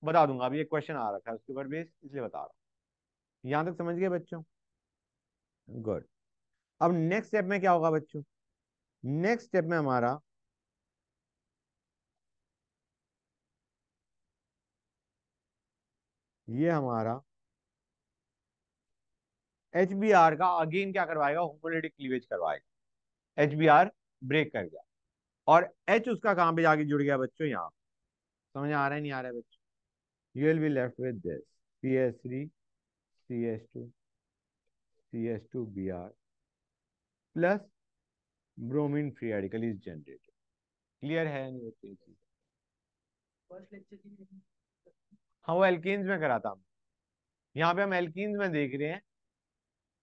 बता दूँगा, अभी एक क्वेश्चन आ रखा है, उसके ऊपर बेस इसलिए बता रहा हूँ। यहाँ तक समझ गए बच्चों? गुड अब नेक्स्ट स्टेप में क्या होगा बच्चों? नेक्स्ट स्टेप में हमारा ये हमारा एच बी आर का अगेन क्या करवाएगा? होमोलिटिक क्लीवेज करवाएगा। एच बी आर ब्रेक कर गया। और एच उसका कहाँ पे जाके जुड़ गया बच्चों? यहाँ समझ आ रहा है? नहीं आ रहा है बच्चों? You will be left with this C S three C S two C S two B R plus bromine free radical is generated clear है? नहीं बच्चे चीज़। हाँ वो एल्केन्स में कराता हूँ। यहाँ पे हम एल्कीन्स में देख रहे हैं।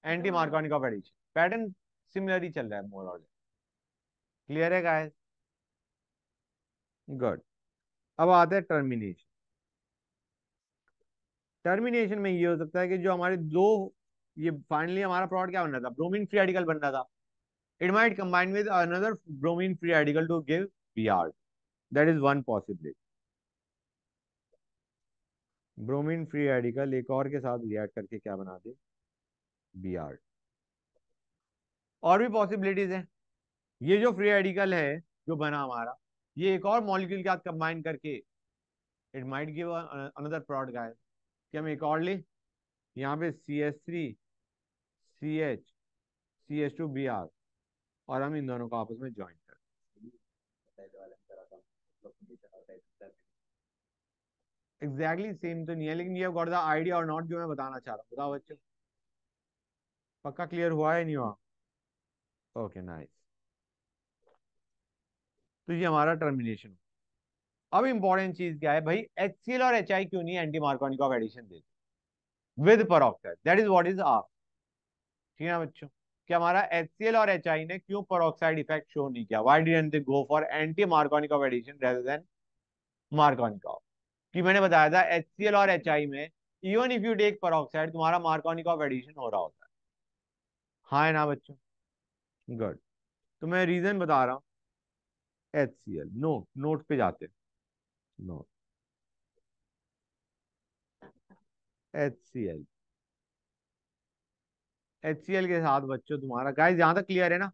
Anti Markovnikov addition pattern similar ही चल रहा है मोर और क्लियर है गाइस गुड अब आते हैं टर्मिनेशन टर्मिनेशन में ये हो सकता है कि जो हमारे दो, ये फाइनली हमारा प्रोडक्ट क्या बनना था? ब्रोमीन फ्री रेडिकल बनना था। It might combine with another bromine free radical to give Br. That is one possibility bromine free radical एक और के साथ रिएक्ट करके क्या बना दे? Br. और भी पॉसिबिलिटीज हैं। ये जो फ्री रेडिकल है, जो बना हमारा, ये एक और मॉलिक्यूल के साथ कंबाइन करके it might give another product guys कि हम एक और ले? यहाँ पे C S three C H C H two B R और हम इन दोनों को आपस में ज्वाइन कर एग्जैक्टली सेम तो नहीं है, लेकिन ये गॉट द आइडिया और नॉट जो मैं बताना चाह रहा हूँ। बताओ बच्चों। पक्का क्लियर हुआ है नहीं हुआ? ओके नाइस तो ये हमारा टर्मिनेशन अब इंपॉर्टेंट चीज़ क्या है भाई? एच और एच क्यों नहीं एंटी मार्कोनिक ऑफ़ एडिशन देते with peroxide that is what is आप ठीक है बच्चों? कि हमारा एच और एच ने क्यों परऑक्साइड इफ़ेक्ट शो नहीं किया? Why didn't they go for anti Markovnikov addition rather than Markovnikov कि मैंने बताया था HCL और एच में even if you take peroxide तुम्हारा मार्कोनिक ऑफ़ एडिशन हो रहा होता है। हाँ है ना बच्चों? गुड तो मैं रीजन बता रहा हूँ। H C L note note पे जाते note H C L H C L के साथ बच्चों तुम्हारा गाइस यहाँ तक क्लियर है ना?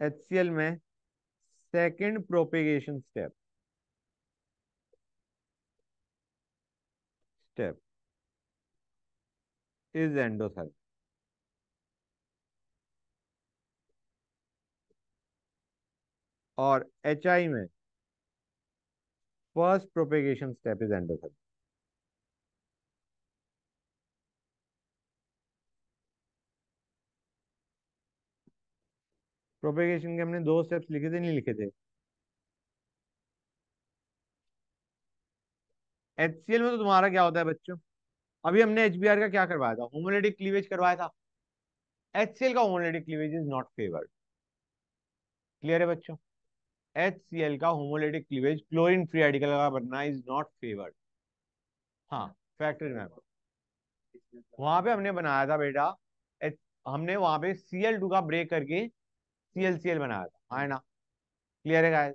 एच सी एल में second propagation step step is endotherm और एच आई में first propagation step is endotherm propagation के हमने दो स्टेप्स लिखे थे, नहीं लिखे थे? एचसीएल में तो तुम्हारा क्या होता है बच्चों? अभी हमने एचबीआर का क्या करवाया था? होमोलेटिक क्लीवेज करवाया था। एचसीएल का homolytic cleavage is not favoured clear है बच्चों? HCl का homolytic cleavage chlorine free radical का बनना इज़ नॉट फेवर्ड हाँ फैक्ट्री में वहाँ पे हमने बनाया था बेटा हमने वहाँ पे Cl2 का ब्रेक करके ClCl बनाया था हाँ ना? क्लियर है गाइस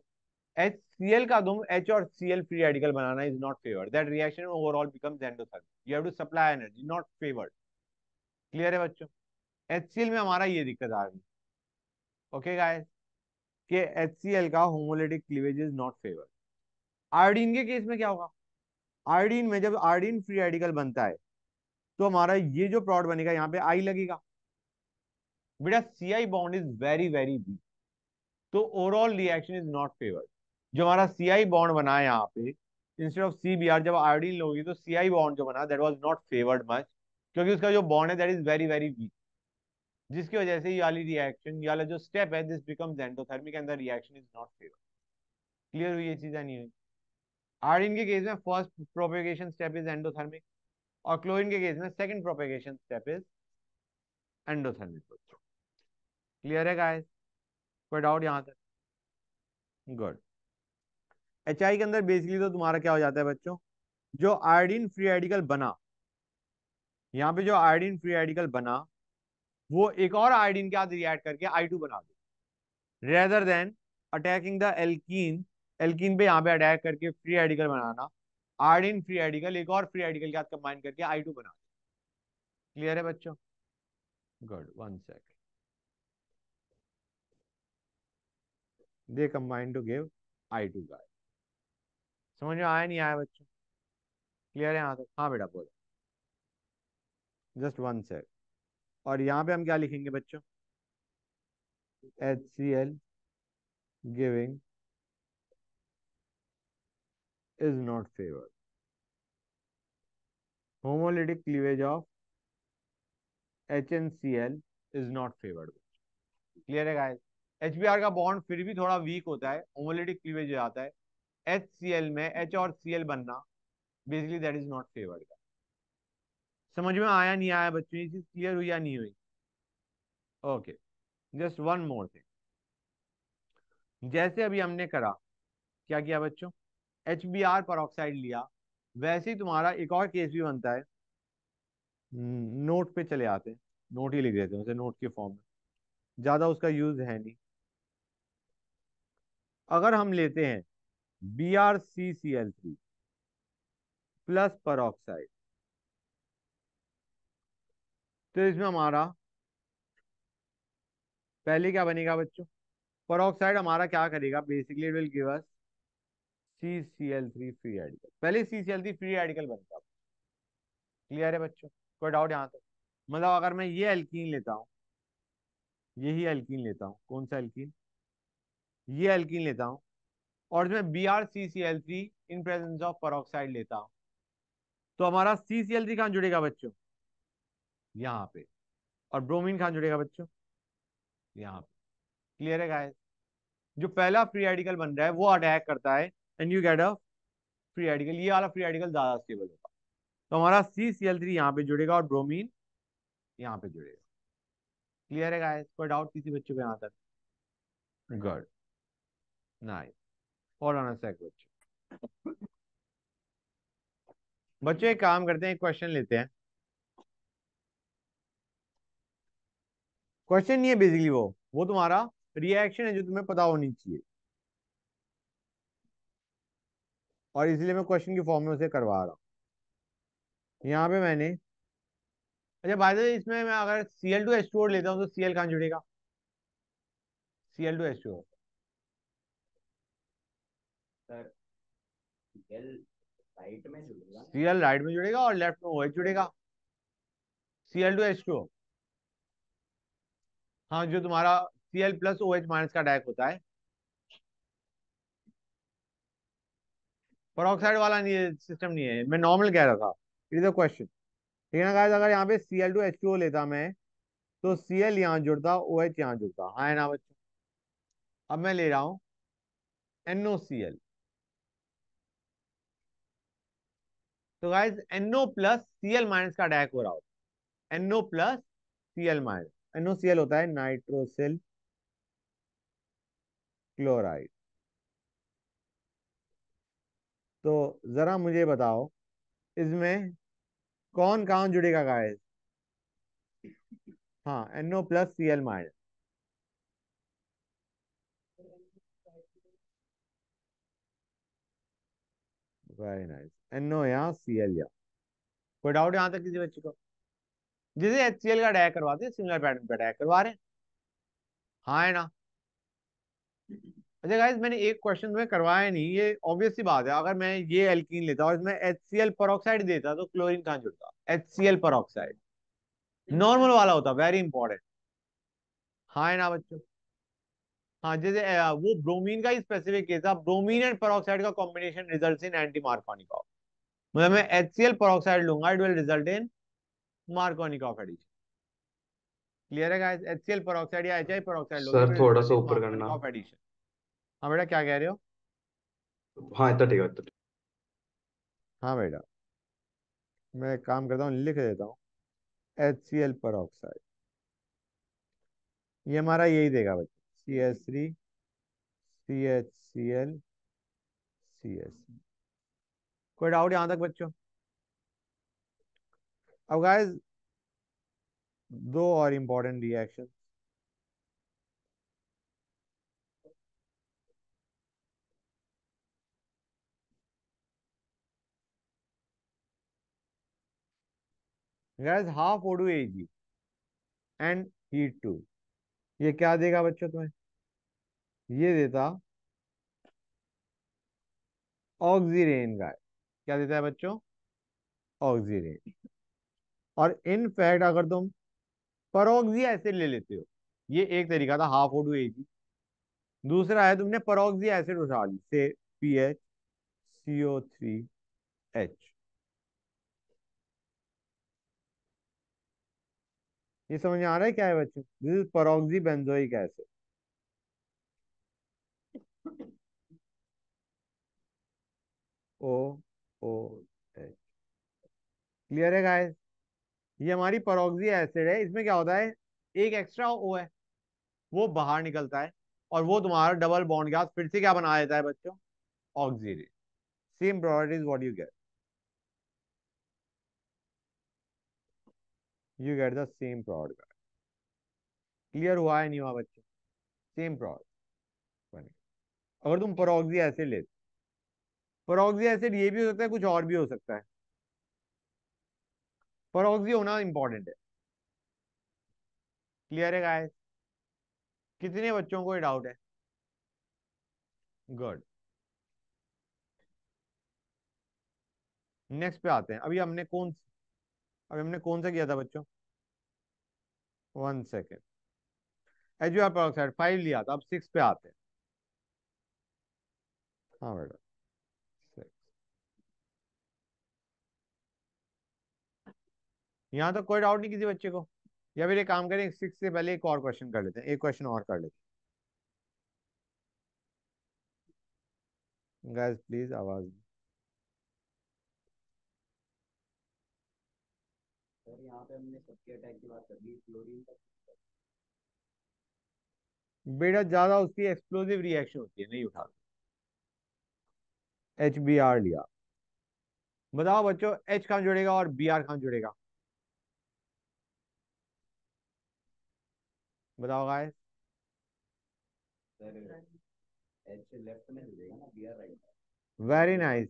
HCl का तुम H और Cl free radical banana is not favoured that reaction overall becomes endothermic you have to supply energy not favoured clear है बच्चों? HCl में हमारा ये दिक्कत आ रही ओके गाइस कि HCl का homolytic cleavage is not favour iodine के केस में क्या होगा? आयोडीन में जब आयोडीन फ्री रेडिकल बनता है तो हमारा ये जो प्रोडक्ट बनेगा, यहाँ पे आई लगेगा। बेटा C I bond is very very weak तो overall reaction is not favoured जो हमारा सी आई बॉन्ड बना है यहाँ पे instead of C B R जब आयोडीन लोगी तो सी आई बॉन्ड जो बना that was not favoured much क्योंकि उसका जो बॉन्ड है that is very very weak जिसकी वजह से ये वाली रिएक्शन ये वाला जो स्टेप है this becomes endothermic and the reaction is not favour clear हुई ये चीज़ें नहीं हुई? आयोडीन के केस में first propagation step is endothermic और क्लोरीन के केस में second propagation step is endothermic clear है गाइस कोई डाउट यहाँ तक. गुड एचआई के अंदर बेसिकली तो तुम्हारा क्या हो जाता है बच्चों? जो आयोडीन फ्री रेडिकल बना, यहाँ पे जो आयोडीन फ्री रेडिकल बना वो एक और आयोडीन के साथ रिएक्ट करके आई टू बना दे। Rather than attacking the alkene alkene पे यहाँ पे अटैक करके फ्री रेडिकल बनाना आयोडीन फ्री रेडिकल एक और फ्री रेडिकल के साथ कंबाइन करके आई टू बना दे। क्लियर है बच्चों? Good one sec they combine to give I two guy समझ में आया नहीं आया बच्चों? क्लियर है यहाँ तक? हाँ बेटा बोलो। जस्ट वन सेक और यहाँ पे हम क्या लिखेंगे बच्चों? H C L giving is not favoured homolytic cleavage of HNCl is not favored. Clear है गाइस HBr का बॉन्ड फिर भी थोड़ा वीक होता है होमोलिटिक क्लीवेज हो जाता है। HCl में H और Cl बनना basically that is not favoured समझ में आया नहीं आया बच्चों? ये चीज़ क्लियर हुई या नहीं हुई? Okay just one more thing जैसे अभी हमने करा क्या किया बच्चों? H B R peroxide लिया। वैसे ही तुम्हारा एक और केस भी बनता है। नोट हम्म, पे चले आते हैं। नोट ही लिख देते हैं उसे नोट के फॉर्म में। ज़्यादा उसका यूज़ है नहीं। अगर हम लेते हैं B R C C L three plus peroxide तो इसमें हमारा पहले क्या बनेगा बच्चों? पर ऑक्साइड हमारा क्या करेगा? Basically will give us C C L three free radical पहले C C L three free radical बनता क्लियर है बच्चों? कोई डाउट यहाँ तक? मतलब अगर मैं ये एल्कीन लेता हूँ, यही एल्कीन लेता हूँ। कौन सा एल्कीन ये एल्कीन लेता हूँ। और इसमें B R C C L three in presence of peroxide लेता हूँ। तो हमारा सी सी एल थ्री कहाँ जुड़ेगा बच्चों? यहाँ पे। और ब्रोमीन कहाँ जुड़ेगा बच्चों। यहाँ पे। क्लियर है गाइस जो पहला फ्री रेडिकल बन रहा है, वो अटैक करता है and you get a free radical ये वाला फ्री रेडिकल ज़्यादा स्टेबल होगा। तो हमारा सी सी एल थ्री यहाँ पे जुड़ेगा और ब्रोमीन यहाँ पे जुड़ेगा। क्लियर है गाइस कोई डाउट किसी बच्चों को यहाँ तक? गुड नाइस और ऑन सेक बच्चे। बच्चों, एक काम करते हैं, एक क्वेश्चन लेते हैं। क्वेश्चन नहीं है बेसिकली वो। वो तुम्हारा रिएक्शन है जो तुम्हें पता होनी चाहिए। और इसलिए मैं क्वेश्चन की फॉर्म में उसे करवा रहा हूँ। यहाँ पे मैंने अच्छा बाय द इसमें मैं अगर C L two H two लेता हूँ तो सी एल कहाँ जुड़ेगा? C L two H two sir right में जुड़ेगा। सी एल राइट में जुड़ेगा और लेफ़्ट में ओ एच जुड़ेगा। C L two H two हाँ जो तुम्हारा C L plus O H minus का डायक होता है। परोक्साइड वाला नहीं है सिस्टम नहीं है। मैं नॉर्मल कह रहा था। इट इज़ अ क्वेश्चन ठीक है ना गाइस अगर यहाँ पे C L two H two लेता मैं तो सी एल यहाँ जुड़ता ओ एच यहाँ जुड़ता। हाँ है ना, बच्चों? अब मैं ले रहा हूँ एनओ सी एल तो guys NO plus C L minus का अटैक हो रहा होता NO plus C L minus NO C L होता है नाइट्रोसिल क्लोराइड तो जरा मुझे बताओ, इसमें कौन कौन जुड़ेगा गाइस हाँ NO plus C L minus very nice NO यहाँ सी एल यहाँ कोई डाउट यहाँ तक किसी बच्चे को. जिसे एच सी एल का अटैक करवाते हैं सिमिलर पैटर्न पे अटैक करवा रहे हैं। हाँ है ना? अच्छा गाइस मैंने एक क्वेश्चन में करवाया नहीं ये ऑब्वियस सी बात है। अगर मैं ये एल्कीन लेता और इसमें एच सी एल परऑक्साइड देता तो क्लोरीन कहाँ जुड़ता? H C L peroxide normal वाला होता वेरी इंपॉर्टेंट हाँ है ना बच्चों? हाँ जैसे वो ब्रोमीन का ही स्पेसिफिक केस था ब्रोमीन एंड परऑक्साइड का combination result in anti Markovnikov मतलब मैं एच सी एल परऑक्साइड लूँगा it will result in Markovnikov addition clear है गाइस एच सी परऑक्साइड या एच आई परऑक्साइड सर थोड़ा सा ऊपर करना। एडिशन हाँ बेटा क्या कह रहे हो? हाँ इतना ठीक है इतना हाँ बेटा मैं काम करता हूँ लिख देता हूँ। H C L peroxide ये हमारा यही देगा बच्चे। C S three C H C L C S कोई डाउट यहाँ तक बच्चों? अब गाइस दो और इंपॉर्टेंट रिएक्शन गैस हाफ़ ओडू एजी एंड हीट टू ये क्या देगा बच्चों तुम्हें? ये देता ऑक्सीरेन गाय क्या देता है बच्चों? ऑक्सीरेन और इन फैक्ट अगर तुम परोक्सी एसिड ले लेते हो। ये एक तरीका था हाफ़ ओ टू ए दूसरा है, तुमने परोक्सी एसिड उठा ली से P H CO three H ये समझ आ रहा है क्या है बच्चों? This is peroxy benzoic acid O O H clear है गाइस ये हमारी परोक्सी एसिड है, इसमें क्या होता है? एक एक्स्ट्रा ओ है, वो बाहर निकलता है और वो तुम्हारा डबल बॉन्ड गैस फिर से क्या बना देता है बच्चों? Oxygen same product is what you get you get the same product. Clear हुआ है नहीं हुआ बच्चे? सेम प्रोडक्ट अगर तुम परोक्सी एसिड लेते परोक्सी एसिड ये भी हो सकता है, कुछ और भी हो सकता है। परोक्सी होना इंपॉर्टेंट है। क्लियर है गाइस कितने बच्चों को ये डाउट है? गुड नेक्स्ट पे आते हैं। अभी हमने कौन, अभी हमने कौन सा किया था बच्चों? वन सेकेंड एजुआर पेरोक्साइड फाइव लिया था। अब सिक्स पे आते हैं। हाँ बेटा। यहाँ तो कोई डाउट नहीं किसी बच्चे को। या फिर एक काम करें सिक्स से पहले एक और क्वेश्चन कर लेते हैं एक क्वेश्चन और कर लेते हैं। गैस प्लीज़ आवाज़ सर यहाँ पे हमने सबके अटैक की बात कर ली क्लोरीन बेटा ज़्यादा उसकी एक्सप्लोजिव रिएक्शन होती है नहीं उठा। एच बी आर लिया। बताओ बच्चों एच कहाँ जुड़ेगा और बी आर कहाँ जुड़ेगा? बताओ गाइस सर एच लेफ़्ट में जुड़ेगा B R right very nice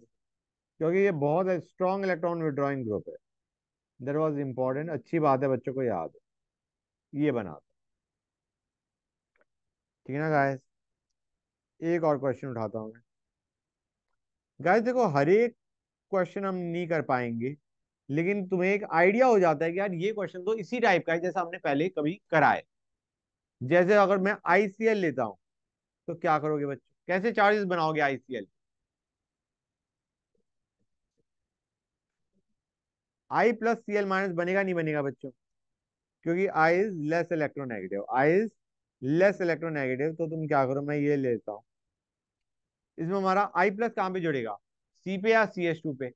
क्योंकि ये बहुत स्ट्रॉन्ग इलेक्ट्रॉन विड्रॉइंग ग्रुप है। दैट वाज इंपॉर्टेंट अच्छी बात है बच्चों को याद है। ये बना ठीक है ना गाइस एक और क्वेश्चन उठाता हूँ मैं। गाइस देखो हर एक क्वेश्चन हम नहीं कर पाएँगे लेकिन तुम्हें एक आइडिया हो जाता है कि यार ये क्वेश्चन तो इसी टाइप का है जैसा हमने पहले कभी करा है। जैसे अगर मैं आईसीएल लेता हूँ तो क्या करोगे बच्चों? कैसे चार्जेस बनाओगे ICl I plus C L minus बनेगा नहीं बनेगा बच्चों? क्योंकि I is less electronegative I is less electronegative तो तुम क्या करो? मैं ये लेता हूँ। इसमें हमारा आई प्लस कहाँ पे जुड़ेगा? सी पे या सी एच टू पे?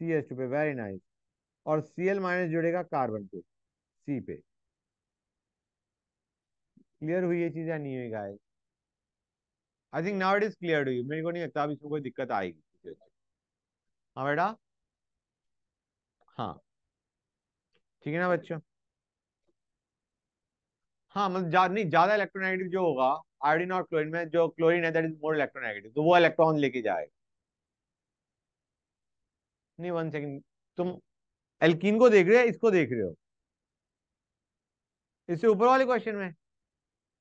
सी एस टू पे. वेरी नाइस और सी एल माइनस जुड़ेगा कार्बन पे सी पे। क्लियर हुई ये चीज़ या नहीं हुई guys I think now it is clear to you मेरे को नहीं लगता अभी इसमें कोई दिक्कत आएगी हाँ बेटा? हाँ। ठीक है ना बच्चों? हाँ मतलब जा, नहीं ज़्यादा इलेक्ट्रोनेगेटिव जो होगा आयोडीन और क्लोरीन में जो क्लोरीन है दैट इज़ मोर इलेक्ट्रोनेगेटिव तो वो इलेक्ट्रॉन लेके जाएगा। नहीं वन सेकंड तुम एल्कीन को देख रहे हो इसको देख रहे हो? इससे ऊपर वाले क्वेश्चन में।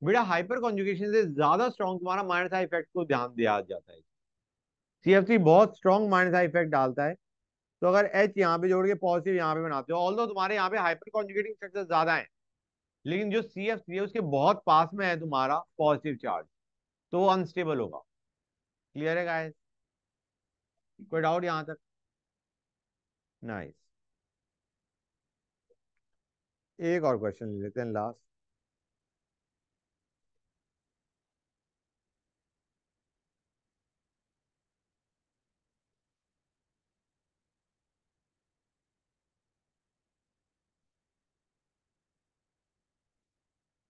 बेटा हाइपर कॉन्जुगेशन से ज़्यादा स्ट्रॉन्ग तुम्हारा माइनस आई इफ़ेक्ट को ध्यान दिया जाता है। सीएफसी बहुत स्ट्रॉन्ग माइनस आई इफ़ेक्ट डालता है। तो अगर एच यहाँ पे जोड़ के पॉजिटिव यहाँ पे बनाते हो ऑल दो तुम्हारे यहाँ पे हाइपर कॉन्जुगेटिंग स्ट्रक्चर ज़्यादा है, लेकिन जो सी एफ़ सी है, उसके बहुत पास में है तुम्हारा पॉजिटिव चार्ज तो वो अनस्टेबल होगा। क्लियर है गाइस कोई डाउट यहाँ तक? नाइस एक और क्वेश्चन ले लेते हैं लास्ट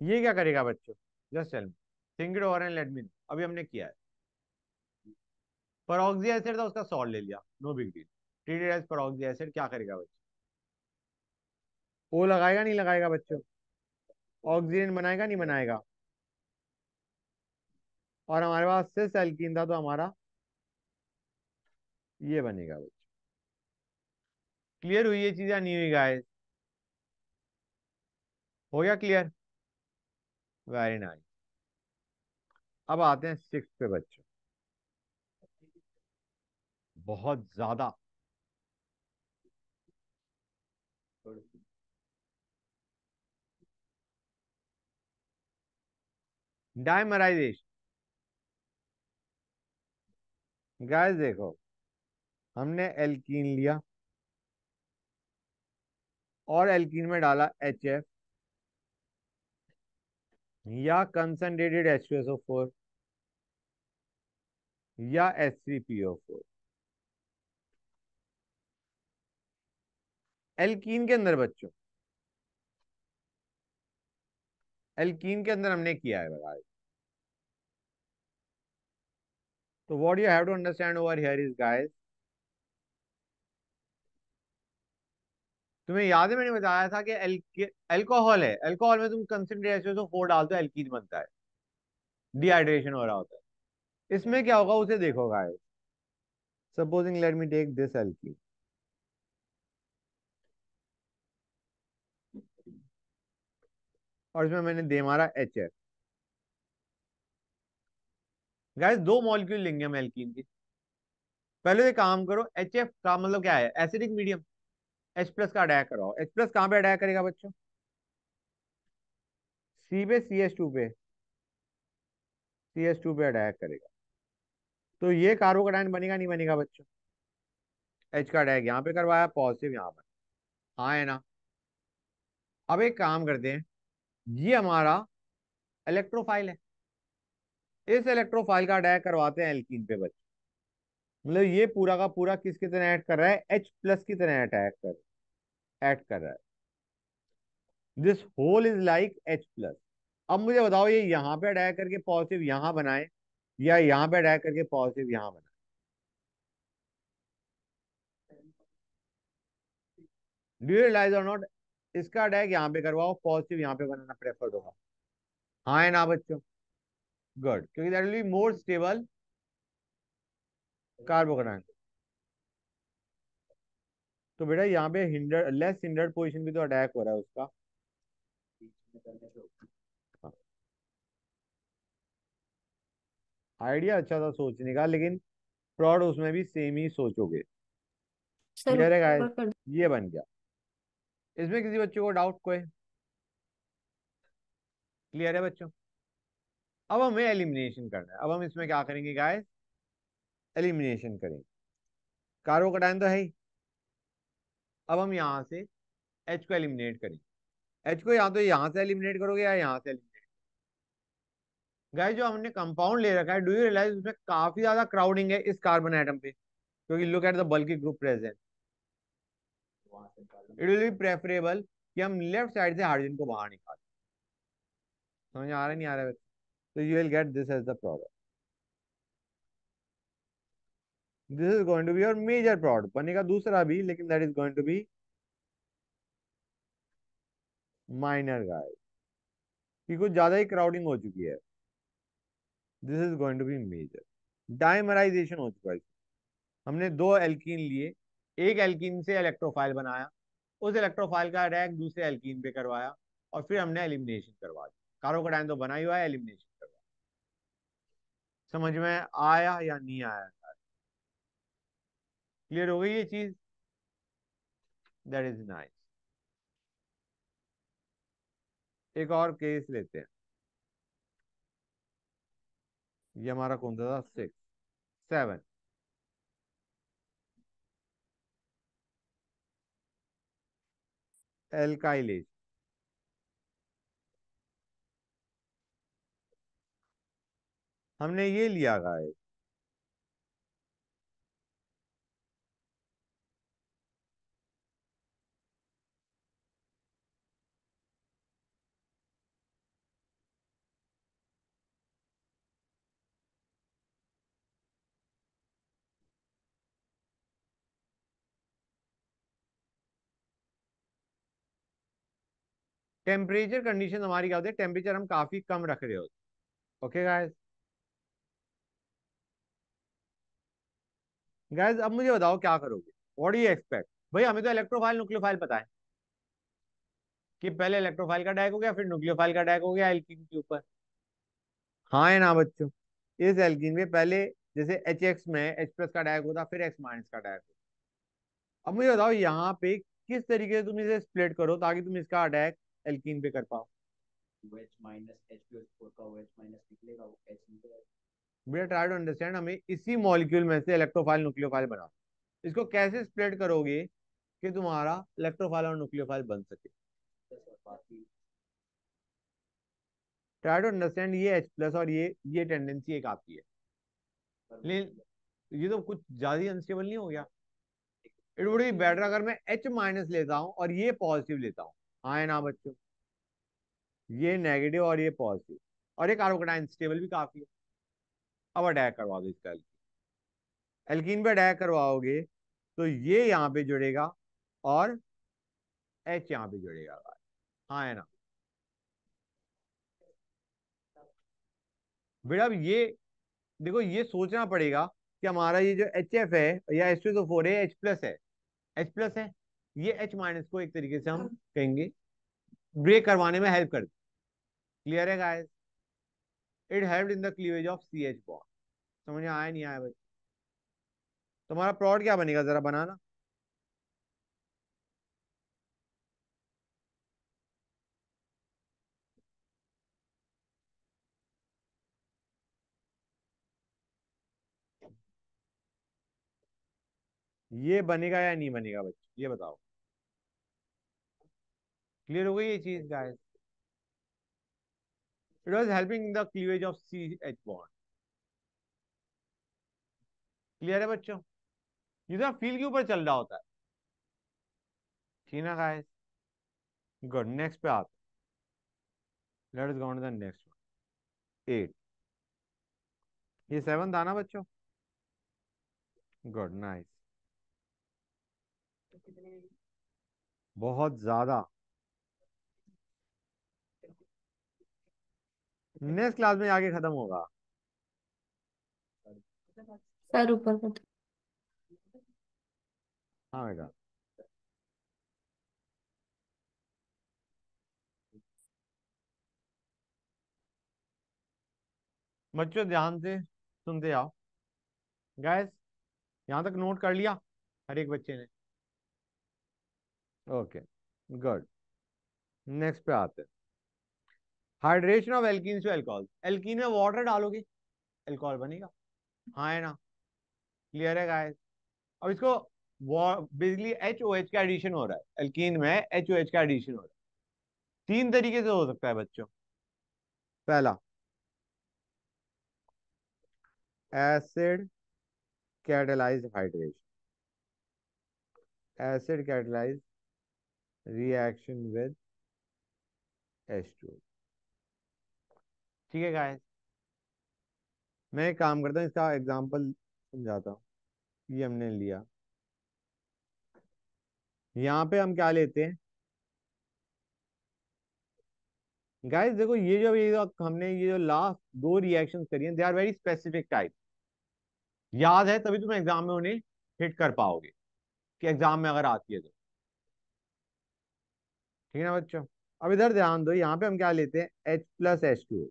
ये क्या करेगा बच्चों? Just tell me think it over and let me अभी हमने किया है। परोक्सी एसिड था, उसका सॉल्ट ले लिया। No big deal treated as peroxy acid क्या करेगा बच्चों? ओ लगाएगा नहीं लगाएगा बच्चों? ऑक्सीजन बनाएगा नहीं बनाएगा? और हमारे पास सिस एल्कीन था तो हमारा ये बनेगा बच्चों। क्लियर हुई ये चीज़ या नहीं हुई गाइस हो गया क्लियर वेरी नाइस अब आते हैं सिक्स पे बच्चों। बहुत ज़्यादा डायमराइजेशन गाइस देखो, हमने एल्कीन लिया और एल्कीन में डाला एच एफ़ या concentrated H two S O four या H three P O four alkene के अंदर बच्चों एल्कीन के अंदर हमने किया है बताया तो what you have to understand over here is guys तुम्हें याद है मैंने बताया था कि अल्कोहल है। अल्कोहल में तुम कंसंट्रेशन तो फोर डालते हो एल्कीन बनता है। डिहाइड्रेशन हो रहा होता है। इसमें क्या होगा, उसे देखो guys supposing let me take this alkene और इसमें मैंने दे मारा एच एफ़ गैस दो मॉलिक्यूल लेंगे हम एल्कीन की। पहले से काम करो एच एफ़ का मतलब क्या है? एसिडिक मीडियम एच प्लस का अटैक कराओ। एच प्लस कहाँ पे अटैक करेगा बच्चों? सी पे सी एच टू पे। सी एच टू पे अटैक करेगा। तो ये कार्बोकटाइन बनेगा, नहीं बनेगा बच्चों? एच का अटैक यहाँ पे करवाया पॉजिटिव यहाँ पर। हाँ है ना? अब एक काम करते हैं। ये हमारा इलेक्ट्रोफाइल है। इस इलेक्ट्रोफाइल का अटैक करवाते हैं एल्कीन पे बच्चे। मतलब ये पूरा का पूरा किसकी तरह ऐड कर रहा है? एच प्लस की तरह अटैक कर ऐड कर रहा है। This whole is like H plus अब मुझे बताओ, ये यहाँ पे अटैक करके पॉजिटिव यहाँ बनाए, या यहाँ पे अटैक करके पॉजिटिव यहाँ बनाए? डू रियलाइज़ और नॉट इसका अटैक यहाँ पे करवाओ पॉजिटिव यहाँ पे बनाना प्रेफर्ड होगा। हाँ है ना बच्चों? गुड क्योंकि that will be more stable carbocation तो बेटा यहाँ पे हिंडर लेस हिंडर्ड पोजीशन भी तो अटैक हो रहा है उसका। आइडिया अच्छा था सोचने का लेकिन प्रॉड उसमें भी सेम ही सोचोगे। है ये बन गया। इसमें किसी बच्चों को डाउट कोई? क्लियर है बच्चों? अब हमें एलिमिनेशन करना है। अब हम इसमें क्या करेंगे गाइस एलिमिनेशन करेंगे। कार्बोकटाइन तो है ही। अब हम यहाँ से एच को एलिमिनेट करेंगे। एच को या तो यहाँ से एलिमिनेट करोगे या यहाँ से एलिमिनेट गाइस जो हमने कंपाउंड ले रखा है डू यू रियलाइज़ उसमें काफ़ी ज़्यादा क्राउडिंग है इस कार्बन आइटम पे? क्योंकि लुक एट द बल्कि group present it will be preferable कि हम लेफ़्ट साइड से हाइड्रोजन को बाहर निकालें। समझ आ रहा नहीं आ रहा है? तो you will get this as the product this is going to be your major product बनेगा दूसरा भी, लेकिन that is going to be minor guys कि कुछ ज़्यादा ही क्राउडिंग हो चुकी है। This is going to be major dimerisation हो चुका है हमने दो एल्कीन लिए एक एल्कीन से इलेक्ट्रोफाइल बनाया, उस इलेक्ट्रोफाइल का अटैक दूसरे एल्किन पे करवाया और फिर हमने एलिमिनेशन करवा दिया। कार्बोकटाइन तो बना ही हुआ है एलिमिनेशन करवाया समझ में आया या नहीं आया? क्लियर हो गई ये चीज़? दैट इज़ नाइस एक और केस लेते हैं। ये हमारा कौन सा था? सिक्स सेवन एल्काइलेज हमने ये लिया गाइस। टेम्परेचर कंडीशन हमारी क्या होती है? टेम्परेचर हम काफ़ी कम रख रहे होते ओके गाइस गाइस अब मुझे बताओ क्या करोगे? व्हाट डू यू एक्सपेक्ट भाई हमें तो इलेक्ट्रोफाइल न्यूक्लियोफाइल पता है। कि पहले इलेक्ट्रोफाइल का डैक हो गया, फिर न्यूक्लियोफाइल का डैक हो गया एल्कीन के ऊपर। हाँ है ना, बच्चों? इस एल्किन में पहले जैसे एच एक्स में एच प्लस का डैक होता, फिर एक्स माइनस का डैक होता। अब मुझे बताओ यहाँ पे किस तरीके से तुम इसे स्प्लिट करो ताकि तुम इसका अटैक एल्कीन पे कर पाओ minus H2SO4 का minus निकलेगा वो H निकलेगा बेटा ट्राई टू अंडरस्टैंड हमें इसी मॉलिक्यूल में से इलेक्ट्रोफाइल न्यूक्लियोफाइल बना इसको कैसे स्प्लिट करोगे कि तुम्हारा इलेक्ट्रोफाइल और न्यूक्लियोफाइल बन सके? ट्राई टू अंडरस्टैंड ये H प्लस और ये ये टेंडेंसी एक आपकी है। लेकिन ये तो कुछ ज़्यादा अनस्टेबल नहीं हो गया। इट वुड बी बेटर अगर मैं H माइनस लेता हूँ और ये पॉजिटिव लेता हूँ। हाँ ना बच्चों। ये नेगेटिव और ये पॉजिटिव और ये कार्बोकेटाइन स्टेबल भी काफ़ी है। अब अटैक करवा दो इसका एल्कीन एल्कीन पे अटैक करवाओगे तो ये यहाँ पे जुड़ेगा और एच यहाँ पे जुड़ेगा। हाँ है ना? बेटा अब ये, देखो ये सोचना पड़ेगा कि हमारा ये जो एच एफ़ है या एच टू फोर है एच प्लस है। एच प्लस है? ये एच माइनस को एक तरीके से हम कहेंगे ब्रेक करवाने में हेल्प कर क्लियर है guys it help in the cleavage of C H bond समझ में आया नहीं आया भाई? तुम्हारा प्लॉट क्या बनेगा जरा बनाना? ये बनेगा या नहीं बनेगा बच्चे ये बताओ। क्लियर हो गई ये चीज़ guys it was helping the cleavage of C H bond clear है बच्चों? ये तो फील के ऊपर चल रहा होता है। ठीक ना गाइस गुड नेक्स्ट पे आते let us go on the next one eight ये सेवन था ना बच्चों? गुड नाइस बहुत ज़्यादा। नेक्स्ट क्लास में आगे खत्म होगा। सर ऊपर हाँ बेटा। बच्चों ध्यान से सुनते आओ गैस यहाँ तक नोट कर लिया हर एक बच्चे ने। ओके गुड नेक्स्ट पे आते हैं। Hydration of alkene to alcohol alkene में वाटर डालोगे एल्कोहल बनेगा। हाँ है ना? क्लियर है गाइस अब इसको बेसिकली एच ओ एच का एडिशन हो रहा है। एल्किन में एच ओ एच का एडिशन हो रहा है। तीन तरीके से हो सकता है, बच्चों। पहला acid catalyse hydration acid catalyse reaction with H2 ठीक है गाइस मैं एक काम करता हूँ, इसका एग्जांपल समझाता हूँ ये हमने लिया। यहाँ पे हम क्या लेते हैं? गाइस देखो, ये जो ये जो हमने ये जो लास्ट दो रिएक्शंस करी हैं they are very specific type याद है, तभी तुम एग्ज़ाम में उन्हें हिट कर पाओगे, कि एग्ज़ाम में अगर आती है तो। ठीक है ना बच्चों? अब इधर ध्यान दो, यहाँ पे हम क्या लेते हैं? H plus H two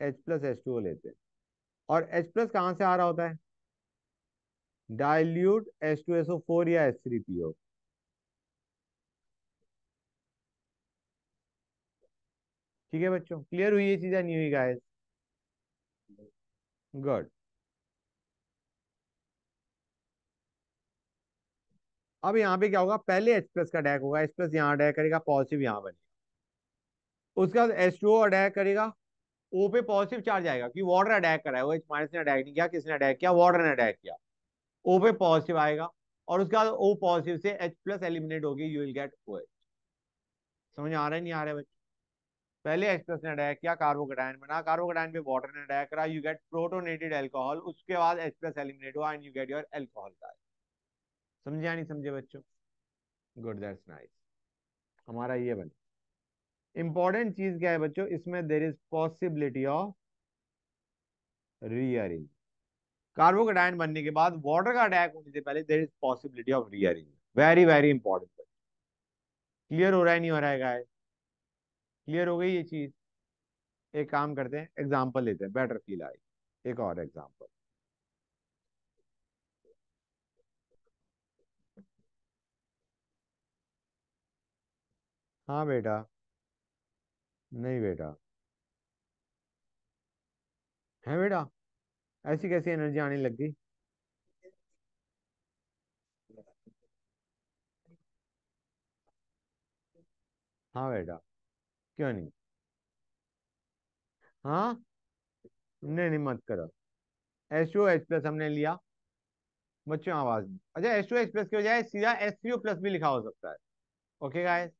H plus H two लेते हैं। और एच प्लस कहाँ से आ रहा होता है? Dilute H two S O four या एच थ्री पी ओ ठीक है बच्चों क्लियर हुई ये चीज़ें नहीं हुई गाइस गुड अब यहाँ पे क्या होगा? पहले H प्लस का अटैक होगा। H प्लस यहाँ अटैक करेगा पॉजिटिव यहाँ बनेगा। उसके बाद एच टू अटैक करेगा। ओ पे पॉजिटिव चार्ज आएगा कि वाटर अटैक करा है वो एच माइनस ने अटैक नहीं किया, किसने अटैक किया? वाटर ने अटैक किया। ओ पे पॉजिटिव आएगा, और उसके बाद ओ पॉजिटिव से H प्लस एलिमिनेट होगी you will get O H समझ आ रहा है, नहीं आ रहा है बच्चे? पहले H प्लस ने अटैक किया कार्बोकेटाइन बना कार्बोकेटाइन पे वाटर ने अटैक करा यू गेट प्रोटोनेटेड अल्कोहल उसके बाद H प्लस एलिमिनेट हुआ and you get your alcohol का समझे नहीं समझे बच्चों? गुड दैट्स नाइस हमारा ये बने इंपॉर्टेंट चीज़ क्या है बच्चों? इसमें there is possibility of rearrange carbocation बनने के बाद वाटर का अटैक होने से पहले there is possibility of rearrange very very important clear हो रहा है, नहीं हो रहा है गाय क्लियर हो गई ये चीज़? एक काम करते हैं एग्ज़ाम्पल लेते हैं. बेटर फील आई एक और एग्ज़ाम्पल हाँ बेटा। नहीं बेटा। है बेटा? ऐसी कैसी एनर्जी आने लग गई? हाँ बेटा। क्यों नहीं? हाँ? नहीं नहीं, मत करो। एस टू एच प्लस हमने लिया। बच्चों आवाज़। अच्छा एस टू एच प्लस की बजाय सीधा एस ओ प्लस भी लिखा हो सकता है। ओके गाइस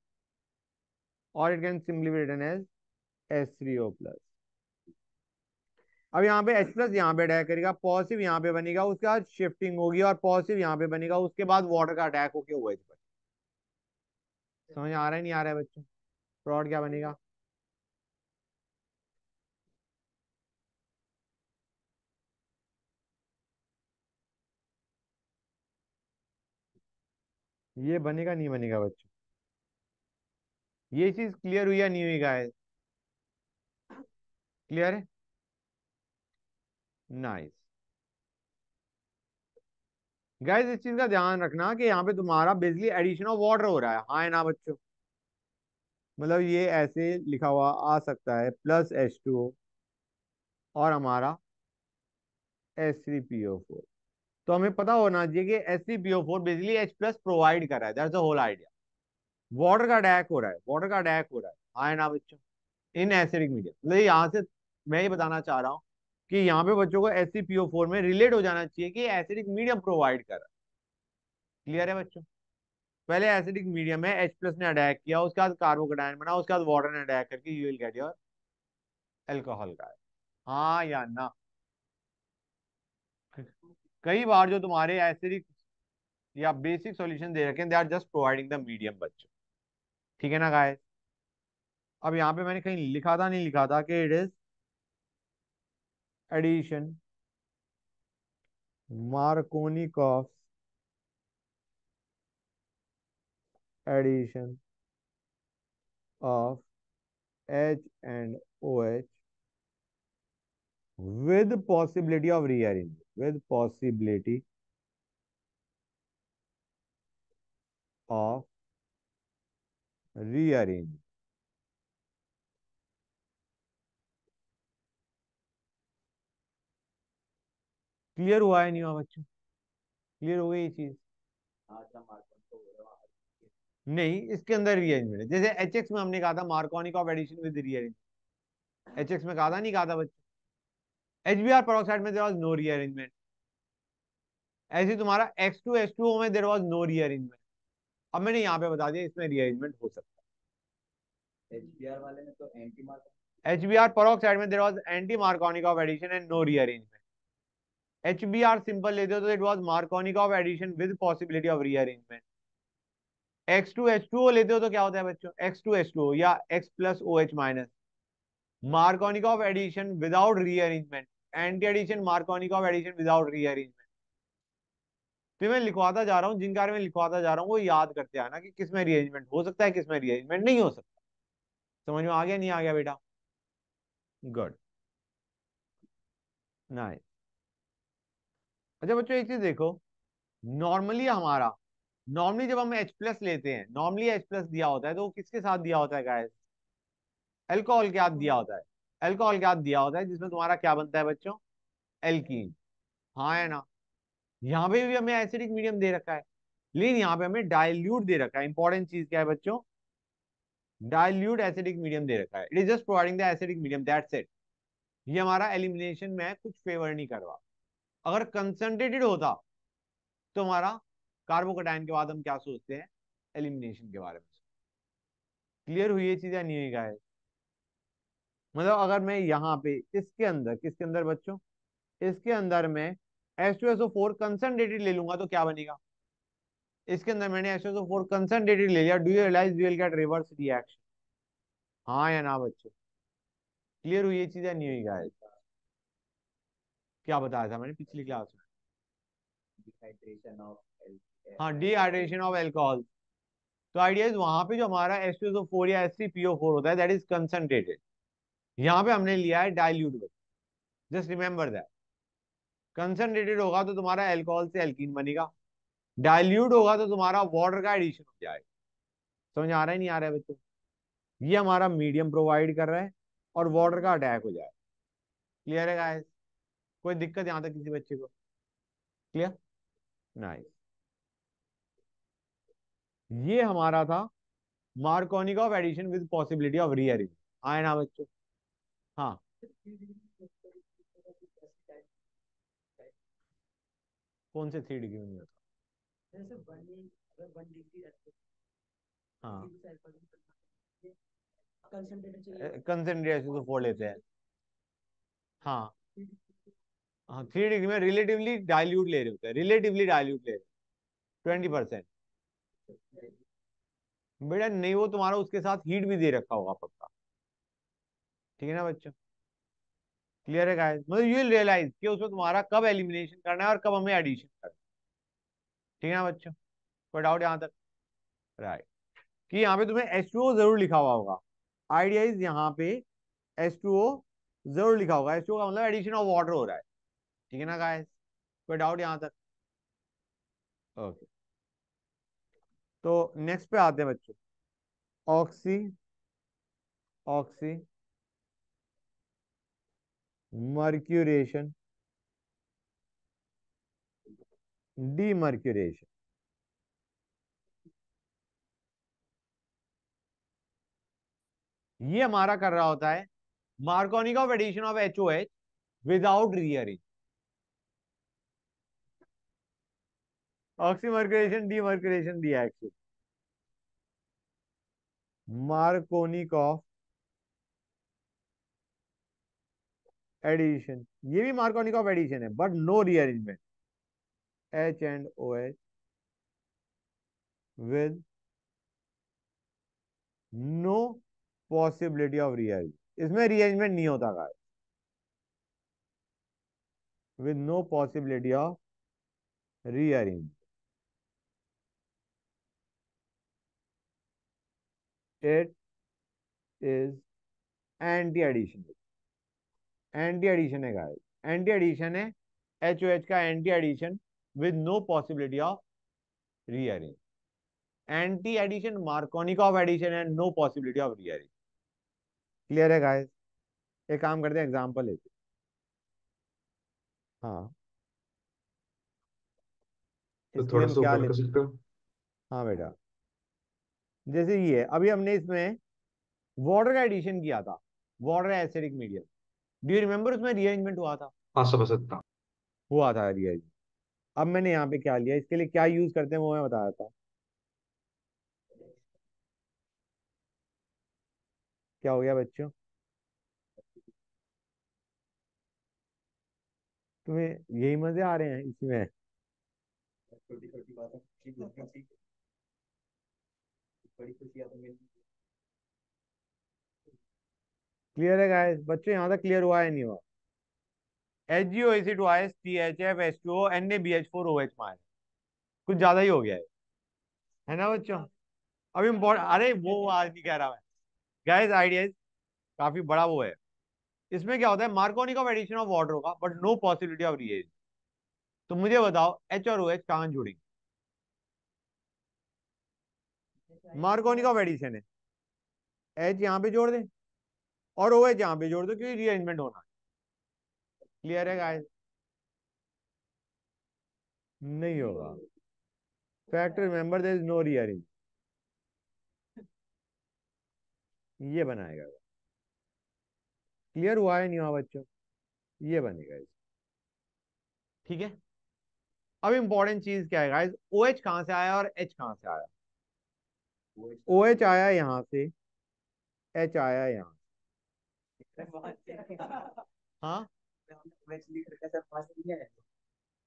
और it can simply be written as S three O plus अब यहाँ पे H प्लस यहाँ पे अटैक करेगा पॉजिटिव यहाँ पे बनेगा, उसके बाद शिफ्टिंग होगी और पॉजिटिव यहाँ पे बनेगा, उसके बाद वाटर का अटैक होके हुआ पर। समझ आ रहा है, नहीं आ रहा है बच्चों? फ्रॉड क्या बनेगा? ये बनेगा, नहीं बनेगा बच्चों? ये चीज़ क्लियर हुई या नहीं हुई गाइस क्लियर है नाइस गाइस इस चीज़ का ध्यान रखना कि यहाँ पे तुम्हारा बेसिकली एडिशन ऑफ़ वाटर हो रहा है। हाँ है ना बच्चों? मतलब ये ऐसे लिखा हुआ आ सकता है प्लस एच टू और हमारा S three P O four तो हमें पता होना चाहिए कि S three P O four basically H plus provide कर रहा है। That's the whole idea water का अटैक हो रहा है वाटर का अटैक हो रहा है। है ना बच्चों इन एसिडिक मीडियम मतलब यहाँ से मैं ये बताना चाह रहा हूँ कि यहाँ पे बच्चों को एस में रिलेट हो जाना चाहिए कि एसिडिक मीडियम प्रोवाइड कर रहा है। क्लियर है बच्चों? पहले एसिडिक मीडियम है एच प्लस ने अटैक किया, उसके बाद कार्बोकेटाइन बना, उसके बाद वाटर ने अटैक करके you will get your alcohol का हाँ। या ना? कई बार जो तुम्हारे एसिडिक या बेसिक सॉल्यूशन दे रखे हैं they are just providing the medium बच्चों। ठीक है ना गाय अब यहाँ पे मैंने कहीं लिखा था, नहीं लिखा था कि it is addition Markovnikov addition of H and O H with possibility of rearing with possibility of rearrangement clear हुआ है नहीं हुआ बच्चों? क्लियर हो गई ये चीज़? नहीं, इसके अंदर रीअरेंजमेंट है जैसे एच एक्स में हमने कहा था Markovnikov addition with rearrangement H X में कहा था, नहीं कहा था बच्चों? एच बी आर परोक्साइड में देर वॉज़ नो रीअरेंजमेंट ऐसे तुम्हारा एक्स टू एच टू में देर वॉज़ नो रीअरेंजमेंट अब मैंने यहाँ पे बता दिया इसमें रीअरेंजमेंट हो सकता है। HBr वाले में तो anti mark H B R peroxide में was anti Markovnikov addition and no rearrangement H B R simple लेते हो तो it was Markovnikov addition with possibility of rearrangement X two H two लेते हो तो क्या होता है बच्चों? एक्स टू एच टू या X plus O H minus Markovnikov addition without rearrangement anti addition Markovnikov addition without तो मैं लिखवाता जा रहा हूँ जिनके बारे में लिखवाता जा रहा हूँ, वो याद करते आना कि किसमें रीअरेंजमेंट हो सकता है, किसमें रीअरेंजमेंट नहीं हो सकता। समझ में आ गया, नहीं आ गया बेटा? गुड नाइस अच्छा बच्चों, एक चीज़ देखो। नॉर्मली हमारा नॉर्मली जब हम H प्लस लेते हैं नॉर्मली H प्लस दिया होता है तो किसके साथ दिया होता है गाइस एल्कोहल के साथ दिया होता है। एल्कोहल के साथ दिया होता है, जिसमें तुम्हारा क्या बनता है बच्चों? एल्कीन हाँ है ना? यहाँ पे भी हमें एसिडिक मीडियम दे रखा है। लेकिन यहाँ पे हमें डाइल्यूट दे रखा है। इंपॉर्टेंट चीज़ क्या है बच्चों? डाइल्यूट एसिडिक मीडियम दे रखा है। It is just providing the acidic medium that's it ये हमारा एलिमिनेशन में कुछ फेवर नहीं कर रहा। अगर कंसंट्रेटेड होता तो हमारा कार्बोकटाइन के बाद हम क्या सोचते हैं? एलिमिनेशन के बारे में क्लियर हुई ये चीज़ें नहीं हुई गाय मतलब अगर मैं यहाँ पे इसके अंदर, किसके अंदर बच्चों? इसके अंदर में H2SO4 कंसंट्रेटेड ले लूँगा तो क्या बनेगा? इसके अंदर मैंने H2SO4 कंसंट्रेटेड ले लिया। Do you realise you will get reverse reaction हाँ या ना बच्चों? क्लियर हुई ये चीज़ें? नहीं हुई गाय क्या बताया था मैंने पिछली क्लास में? डिहाइड्रेशन ऑफ़ हाँ डिहाइड्रेशन ऑफ़ एल्कोहल तो आइडिया वहाँ पे जो हमारा H2SO4 या H3PO4 होता है दैट इज़ कंसंट्रेटेड यहाँ पे हमने लिया है dilute just remember that concentrated होगा तो तुम्हारा एल्कोहल से एल्कीन बनेगा। डाइल्यूट होगा तो तुम्हारा वाटर का एडिशन हो जाएगा। समझ आ रहा है नहीं आ रहा है बच्चों? ये हमारा मीडियम प्रोवाइड कर रहा है और वाटर का अटैक हो जाए क्लियर है गाइस कोई दिक्कत यहाँ तक किसी बच्चे को? क्लियर नाइस ये हमारा था Markovnikov addition with possibility of rearrange आए ना बच्चों? हाँ। कौन से थ्री डिग्री में नहीं होता? हाँ कंसेंट्रेशन तो फोड़ लेते हैं। हाँ। हाँ थ्री डिग्री में रिलेटिवली डाइल्यूट ले रहे होते हैं। रिलेटिवली डाइल्यूट ले रहे ट्वेंटी परसेंट बेटा नहीं वो तुम्हारा उसके साथ हीट भी दे रखा होगा पक्का। ठीक है ना बच्चों? क्लियर है गाइस मतलब यू रियलाइज़ कि उसमें तुम्हारा कब एलिमिनेशन करना है और कब हमें एडिशन करना है। ठीक है ना बच्चों? कोई डाउट यहाँ तक? राइट कि यहाँ पे तुम्हें H2O ज़रूर लिखा हुआ होगा। आइडिया इज़ यहाँ पे H2O ज़रूर लिखा होगा। H2O का मतलब एडिशन ऑफ़ वाटर हो रहा है। ठीक है ना गाइस कोई डाउट यहाँ तक? ओके तो नेक्स्ट पे आते हैं बच्चों। ऑक्सी ऑक्सी मर्क्यूरेशन डीमर्क्यूरेशन ये हमारा कर रहा होता है Markovnikov addition of H O H without rearrange oxymercuration demercuration दिया एक्चुअली मार्कोनिक ऑफ़ एडिशन, ये भी मार्कोनिक ऑफ़ एडिशन है but no rearrangement H and O H with no possibility of rearrange इसमें रीअरेंजमेंट नहीं होता guys with no possibility of rearrange it is anti addition anti addition है गाइस एंटी एडिशन है एच ओ एच का anti addition with no possibility of rearrange anti addition Markovnikov addition and no possibility of rearrange clear है गाइस एक काम करते हैं एग्जांपल लेते हाँ। तो थोड़ा सा क्या कर सकते हो? हाँ बेटा। जैसे ये अभी हमने इसमें वाटर का एडिशन किया था। Water acidic medium do you remember उसमें रीअरेंजमेंट हुआ था? हाँ समझ सकता हूँ हुआ था रीअरेंजमेंट अब मैंने यहाँ पे क्या लिया? इसके लिए क्या यूज़ करते हैं वो मैं बता देता हूँ। क्या हो गया बच्चों? तुम्हें यही मज़े आ रहे हैं इसमें? छोटी छोटी बातें खुशी मिलती थी बड़ी खुशी आता मिलती क्लियर है गाइस बच्चों, यहाँ तक क्लियर हुआ है, नहीं हुआ? H G O A C two I S T H F H two O N A B H four O H minus कुछ ज़्यादा ही हो गया है। है ना, बच्चों? अब इम्पोर्ट अरे, वो आज नहीं कह रहा मैं। गाइस आइडिया काफ़ी बड़ा वो है। इसमें क्या होता है? मार्कोनिक ऑफ़ एडिशन ऑफ़ वाटर होगा but no possibility of rearrange तो मुझे बताओ एच और ओ एच कहाँ जुड़ेंगे मार्कोनिक ऑफ़ एडिशन है। एच यहाँ पे जोड़ दे। और ओ एच यहाँ पे जोड़ दो क्योंकि रीअरेंजमेंट होना क्लियर है गाइस नहीं होगा। Factor remember there is no rearrange ये बनाएगा क्लियर हुआ है, नहीं हुआ बच्चों? ये बनेगा इस। ठीक है? अब इंपॉर्टेंट चीज़ क्या है गाइस ओ एच कहाँ से आया और एच कहाँ से आया? ओ एच आया यहाँ से। एच आया यहाँ हाँ?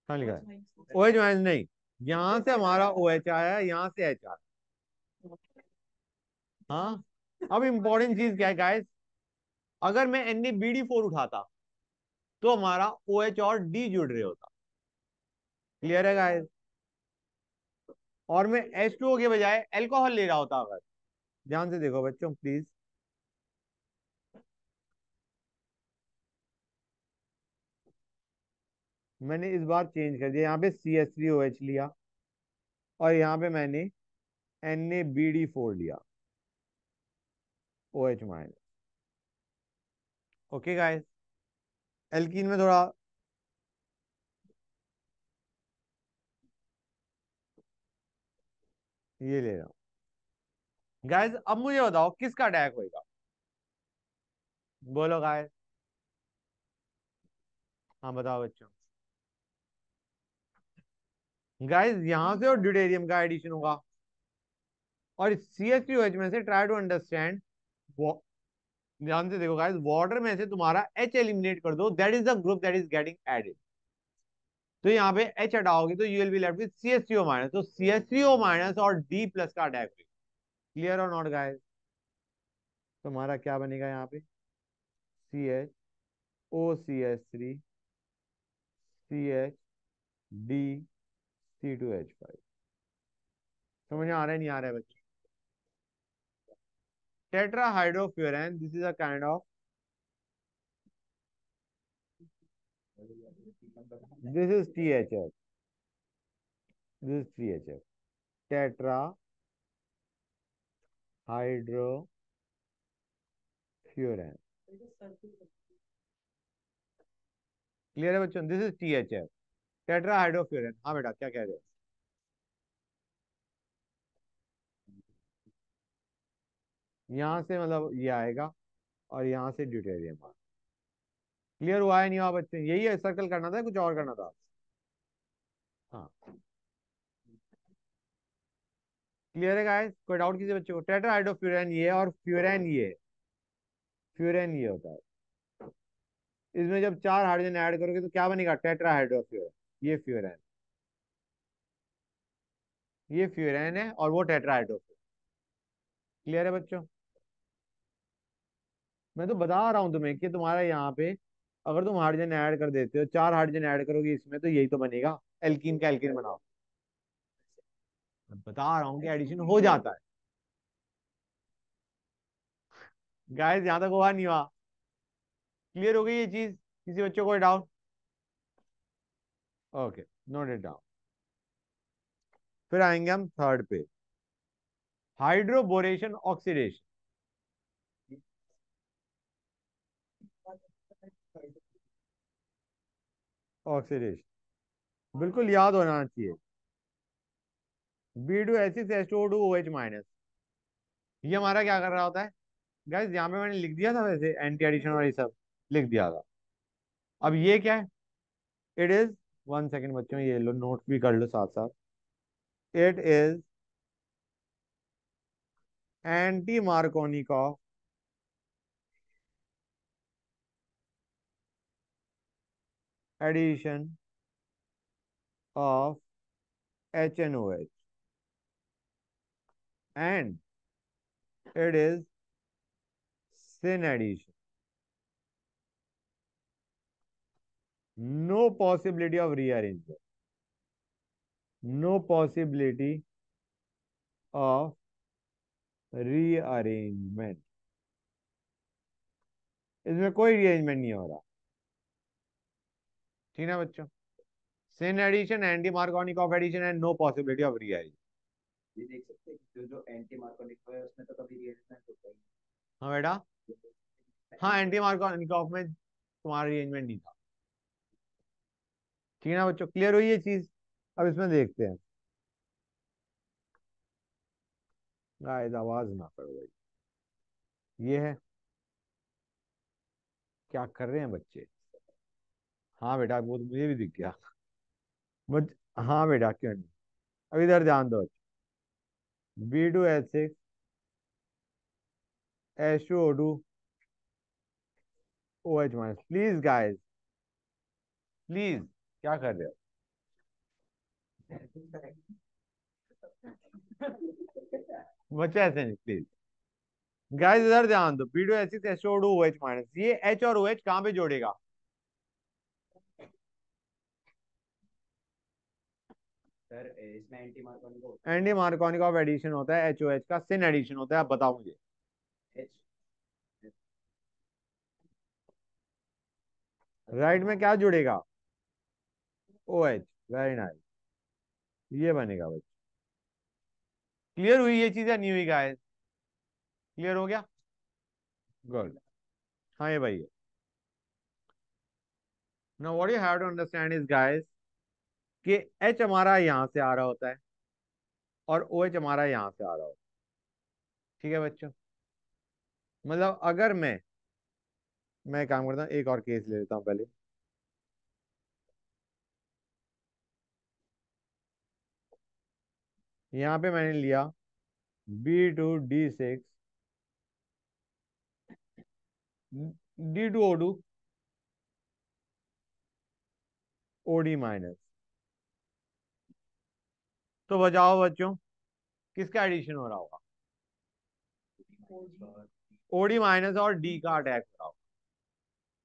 कहाँ लिखा है? ओ एच माइनस नहीं। यहाँ से हमारा ओ एच आया यहाँ से एच आया हाँ। अब इंपॉर्टेंट चीज़ क्या है गाइस अगर मैं एन बी डी फोर उठाता तो हमारा ओ एच और डी जुड़ रहे होता। क्लियर है गाइस और मैं एच टू के बजाय एल्कोहल ले रहा होता, अगर। ध्यान से देखो बच्चों प्लीज़ मैंने इस बार चेंज कर दिया, यहाँ पे C S three O H लिया और यहाँ पे मैंने N A B D four लिया O H minus okay guys alkene में थोड़ा ये ले रहा हूँ। गाइस अब मुझे बताओ किसका अटैक होएगा? बोलो गाइस हाँ बताओ बच्चों। गाइस यहाँ से और ड्यूटेरियम का एडिशन होगा। और सी एस एच में से ट्राई टू अंडरस्टैंड ध्यान से देखो गाइस वाटर में से तुम्हारा एच एलिमिनेट कर दो। That is the group that is getting added तो यहाँ पे एच हटाओगे तो you will be left with C S C O minus तो C S C O minus और डी प्लस का अटैक क्लियर और नॉट गाइस तुम्हारा क्या बनेगा यहाँ पे? C H O C H three C H D C two H five. समझ में आ रहा है, नहीं आ रहा है बच्चे? Tetrahydrofuran this is a kind of this is T H F this is T H F tetrahydrofuran clear है बच्चों? This is T H F tetrahydrofuran हाँ बेटा, क्या कह रहे हो? यहाँ से मतलब ये आएगा और यहाँ से ड्यूटेरियम क्लियर हुआ है नहीं हुआ बच्चे? यही है सर्कल करना था कुछ और करना था? हाँ। क्लियर है गाइस कोई डाउट किसी बच्चे को। टेट्राहाइड्रोफ्यूरन ये और फ्यूरन ये। फ्यूरन ये होता है। इसमें जब चार हाइड्रोजन ऐड करोगे तो क्या बनेगा? टेट्राहाइड्रोफ्यूरन ये फ्यूरन। ये फ्यूरन है और वो टेट्राहाइड्रोफ्यूरन क्लियर है बच्चों? मैं तो बता रहा हूँ तुम्हें कि तुम्हारा यहाँ पे अगर तुम हाइड्रोजन ऐड कर देते हो, चार हाइड्रोजन ऐड करोगे इसमें तो यही तो बनेगा। एल्कीन का एल्कीन बनाओ। बता रहा हूँ कि एडिशन हो जाता है। गाइस यहाँ तक हुआ नहीं हुआ। क्लियर हो गई ये चीज़? किसी बच्चों को doubt okay note it down फिर आएँगे हम थर्ड पे। हाइड्रोबोरेशन ऑक्सीडेशन ऑक्सीडेशन बिल्कुल याद होना चाहिए। B two six H two two O H minus ये हमारा क्या कर रहा होता है? गैस यहाँ पे मैंने लिख दिया था वैसे एंटी एडिशन और ये सब। लिख दिया था। अब ये क्या है? इट इज़ वन सेकेंड बच्चों, ये लो नोट भी कर लो साथ साथ it is anti Markovnikov addition of HNOH and it is syn addition. No possibility of rearrangement. No possibility of rearrangement. इसमें कोई rearrangement नहीं हो रहा। ठीक है बच्चों? Syn addition anti Markovnikov addition and no possibility of ये देख सकते हैं जो जो एंटी मार्कोनिक है उसमें तो कभी रिएरेंजमेंट होता ही हाँ बेटा। हाँ एंटी मार्कोनिक ऑफ़ में तुम्हारा रीअरेंजमेंट नहीं था। ठीक है ना बच्चों? क्लियर हुई ये चीज़? अब इसमें देखते हैं। गाइस, आवाज़ ना करो भाई। ये है। क्या कर रहे हैं बच्चे? हाँ बेटा, वो तो मुझे भी दिख गया। बट हाँ बेटा, क्यों नहीं? अब इधर ध्यान दो B two H six. H two O two. O H minus. Please guys. Please. क्या कर रहे हो? बच्चे ऐसे नहीं प्लीज़ गाइस इधर ध्यान दो H six O two H minus ये एच और ओ एच कहाँ पे जोड़ेगा? सर इसमें anti Markovnikov anti Markovnikov addition होता है एचओएच का सिन एडिशन होता है आप बताओ मुझे। एच राइट में क्या जुड़ेगा? O H very nice. ये बनेगा बच्चे क्लियर हुई ये चीज़ या नहीं हुई गाइस क्लियर हो गया? गुड। हाँ ये भाई है। Now what you have to understand is, guys, कि H हमारा यहाँ से आ रहा होता है और ओ OH हमारा यहाँ से आ रहा होता है। ठीक है बच्चों? मतलब अगर मैं मैं काम करता हूँ, एक और केस ले लेता हूँ पहले। यहाँ पे मैंने लिया B two D six D two O O D minus तो बजाओ बच्चों, किसका एडिशन हो रहा होगा? ओडी माइनस और डी का अटैक हो रहा होगा।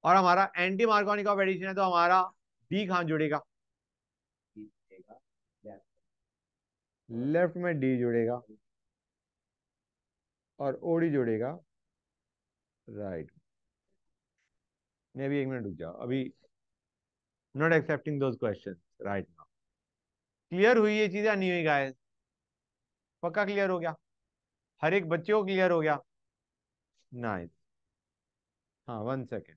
और हमारा एंटी मार्कोनिक ऑफ़ एडिशन है तो हमारा डी कहाँ जुड़ेगा? लेफ़्ट में डी जुड़ेगा और ओडी जुड़ेगा। राइट। मैं अभी एक मिनट रुक जाओ। अभी not accepting those question right now clear हुई ये चीज़ें नहीं हुई गाइस पक्का क्लियर हो गया? हर एक बच्चे को क्लियर हो गया? नाइस हाँ वन सेकेंड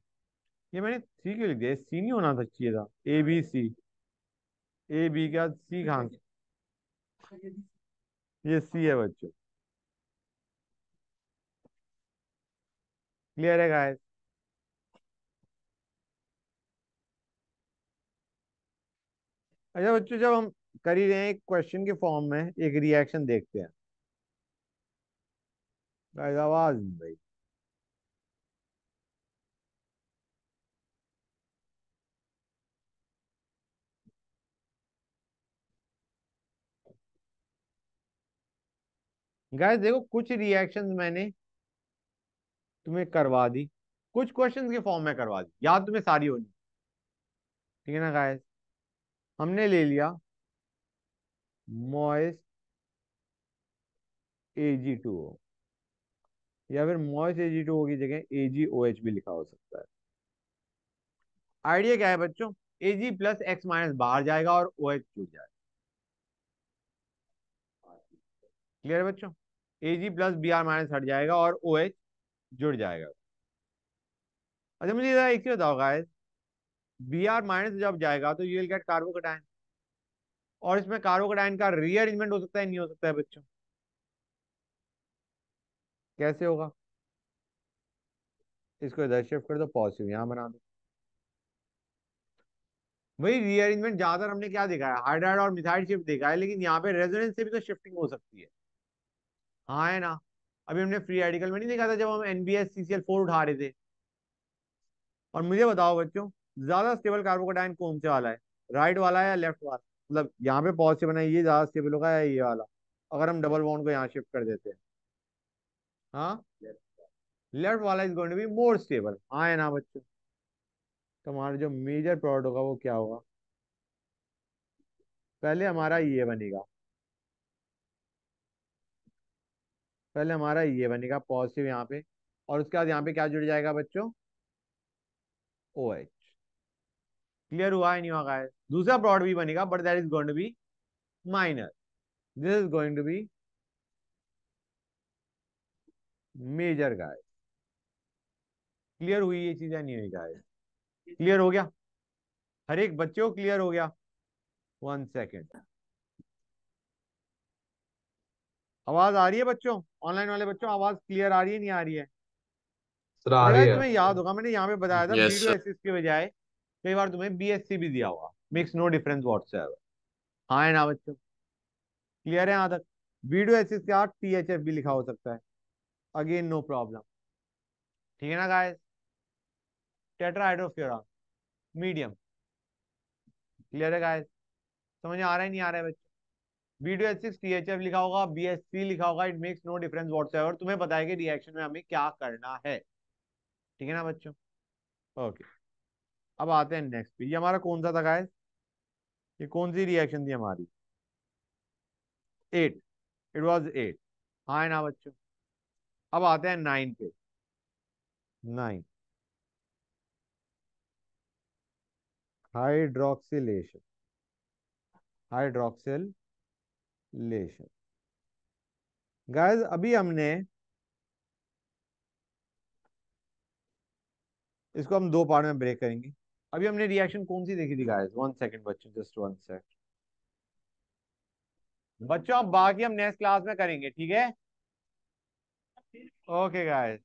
ये मैंने सी क्यों लिख दिया? सी नहीं होना था, चाहिए था। A B C A B का सी कहाँ ये सी है बच्चों। क्लियर है गाइस अच्छा बच्चों, जब हम कर ही रहे हैं क्वेश्चन के फॉर्म में, एक रिएक्शन देखते हैं। आवाज़ भाई। गाइस देखो, कुछ रिएक्शंस मैंने तुम्हें करवा दी। कुछ क्वेश्चंस के फॉर्म में करवा दी। याद तुम्हें सारी होनी। ठीक है ना गाइस हमने ले लिया मॉइस जी टू ओ या फिर मॉइस एजी टू ओ की जगह ए जी ओ एच भी लिखा हो सकता है। आइडिया क्या है बच्चों? एजी प्लस एक्स माइनस बाहर जाएगा और ओ एच जुड़ जाएगा। क्लियर है बच्चों? A G plus B R minus हट जाएगा और ओ एच जुड़ जाएगा। अच्छा मुझे एक चीज़ बताओ गाइस बी आर माइनस जब जाएगा तो यू विल गेट कार्बोकटाइन और इसमें कार्बोकटाइन का रीअरेंजमेंट हो सकता है, नहीं हो सकता है बच्चों? कैसे होगा? इसको इधर शिफ्ट कर दो पॉजिटिव यहाँ बना दो। वही रीअरेंजमेंट ज़्यादातर हमने क्या देखा है हाइड्राइड और मिथाइल शिफ्ट देखा है, लेकिन यहाँ पे रेजोनेंस से भी तो शिफ्टिंग हो सकती है। हाँ है ना। अभी हमने फ्री रेडिकल में नहीं देखा था जब हम एनबीएस सीसीएल फोर उठा रहे थे। और मुझे बताओ बच्चों, ज़्यादा स्टेबल कार्बोकटाइन कौन से वाला है? राइट वाला है या लेफ़्ट वाला? मतलब यहाँ पे पॉजिटिव बना ये ज़्यादा स्टेबल होगा या ये वाला? अगर हम डबल बॉन्ड को यहाँ शिफ्ट कर देते हैं। हाँ? लेफ़्ट वाला is going to be more stable हाँ है ना बच्चों? तो जो मेजर प्रोडक्ट होगा वो क्या होगा? पहले हमारा ये बनेगा। पहले हमारा ये बनेगा पॉजिटिव यहाँ पे, और उसके बाद यहाँ पे क्या जुड़ जाएगा बच्चों? ओ एच क्लियर हुआ है नहीं हुआ है दूसरा प्रोडक्ट भी बनेगा but that is going to be minor this is going to be major guy clear हुई ये चीज़ें नहीं हुई गाय क्लियर हो गया? हर एक बच्चे क्लियर हो गया? वन सेकेंड आवाज़ आ रही है बच्चों? ऑनलाइन वाले बच्चों आवाज़ क्लियर आ रही है नहीं आ रही है? सर आ रही है। तुम्हें याद होगा मैंने यहाँ पे बताया था Yes, के बजाय कई बार तुम्हें बीएससी भी दिया होगा। मेक्स नो डिफरेंस व्हाट्सएवर हाँ है ना बच्चों? क्लियर है यहाँ तक? वीडियो एसिस के साथ टीएचएफ भी लिखा हो सकता है। अगेन नो प्रॉब्लम ठीक है ना गाइस टेट्राहाइड्रोफ्यूरॉन मीडियम क्लियर है गाइस समझ आ रहा है नहीं आ रहा है बच्चों? Video H six H F लिखा होगा बी एस सी लिखा होगा it makes no difference whatsoever तुम्हें पता है कि रिएक्शन में हमें क्या करना है। ठीक है ना बच्चों? ओके अब आते हैं नेक्स्ट पे। ये हमारा कौन सा था गाइस ये कौन सी रिएक्शन थी हमारी? एट इट वाज एट है ना बच्चों? अब आते हैं नाइन पे। नाइन हाइड्रोक्सिलेशन हाइड्रोक्सिल गाइस, अभी हमने इसको हम दो पार्ट में ब्रेक करेंगे। अभी हमने रिएक्शन कौन सी देखी थी, गाइस? वन सेकंड बच्चों जस्ट वन सेकंड बच्चों, अब बाकी हम नेक्स्ट क्लास में करेंगे, ठीक है? Okay guys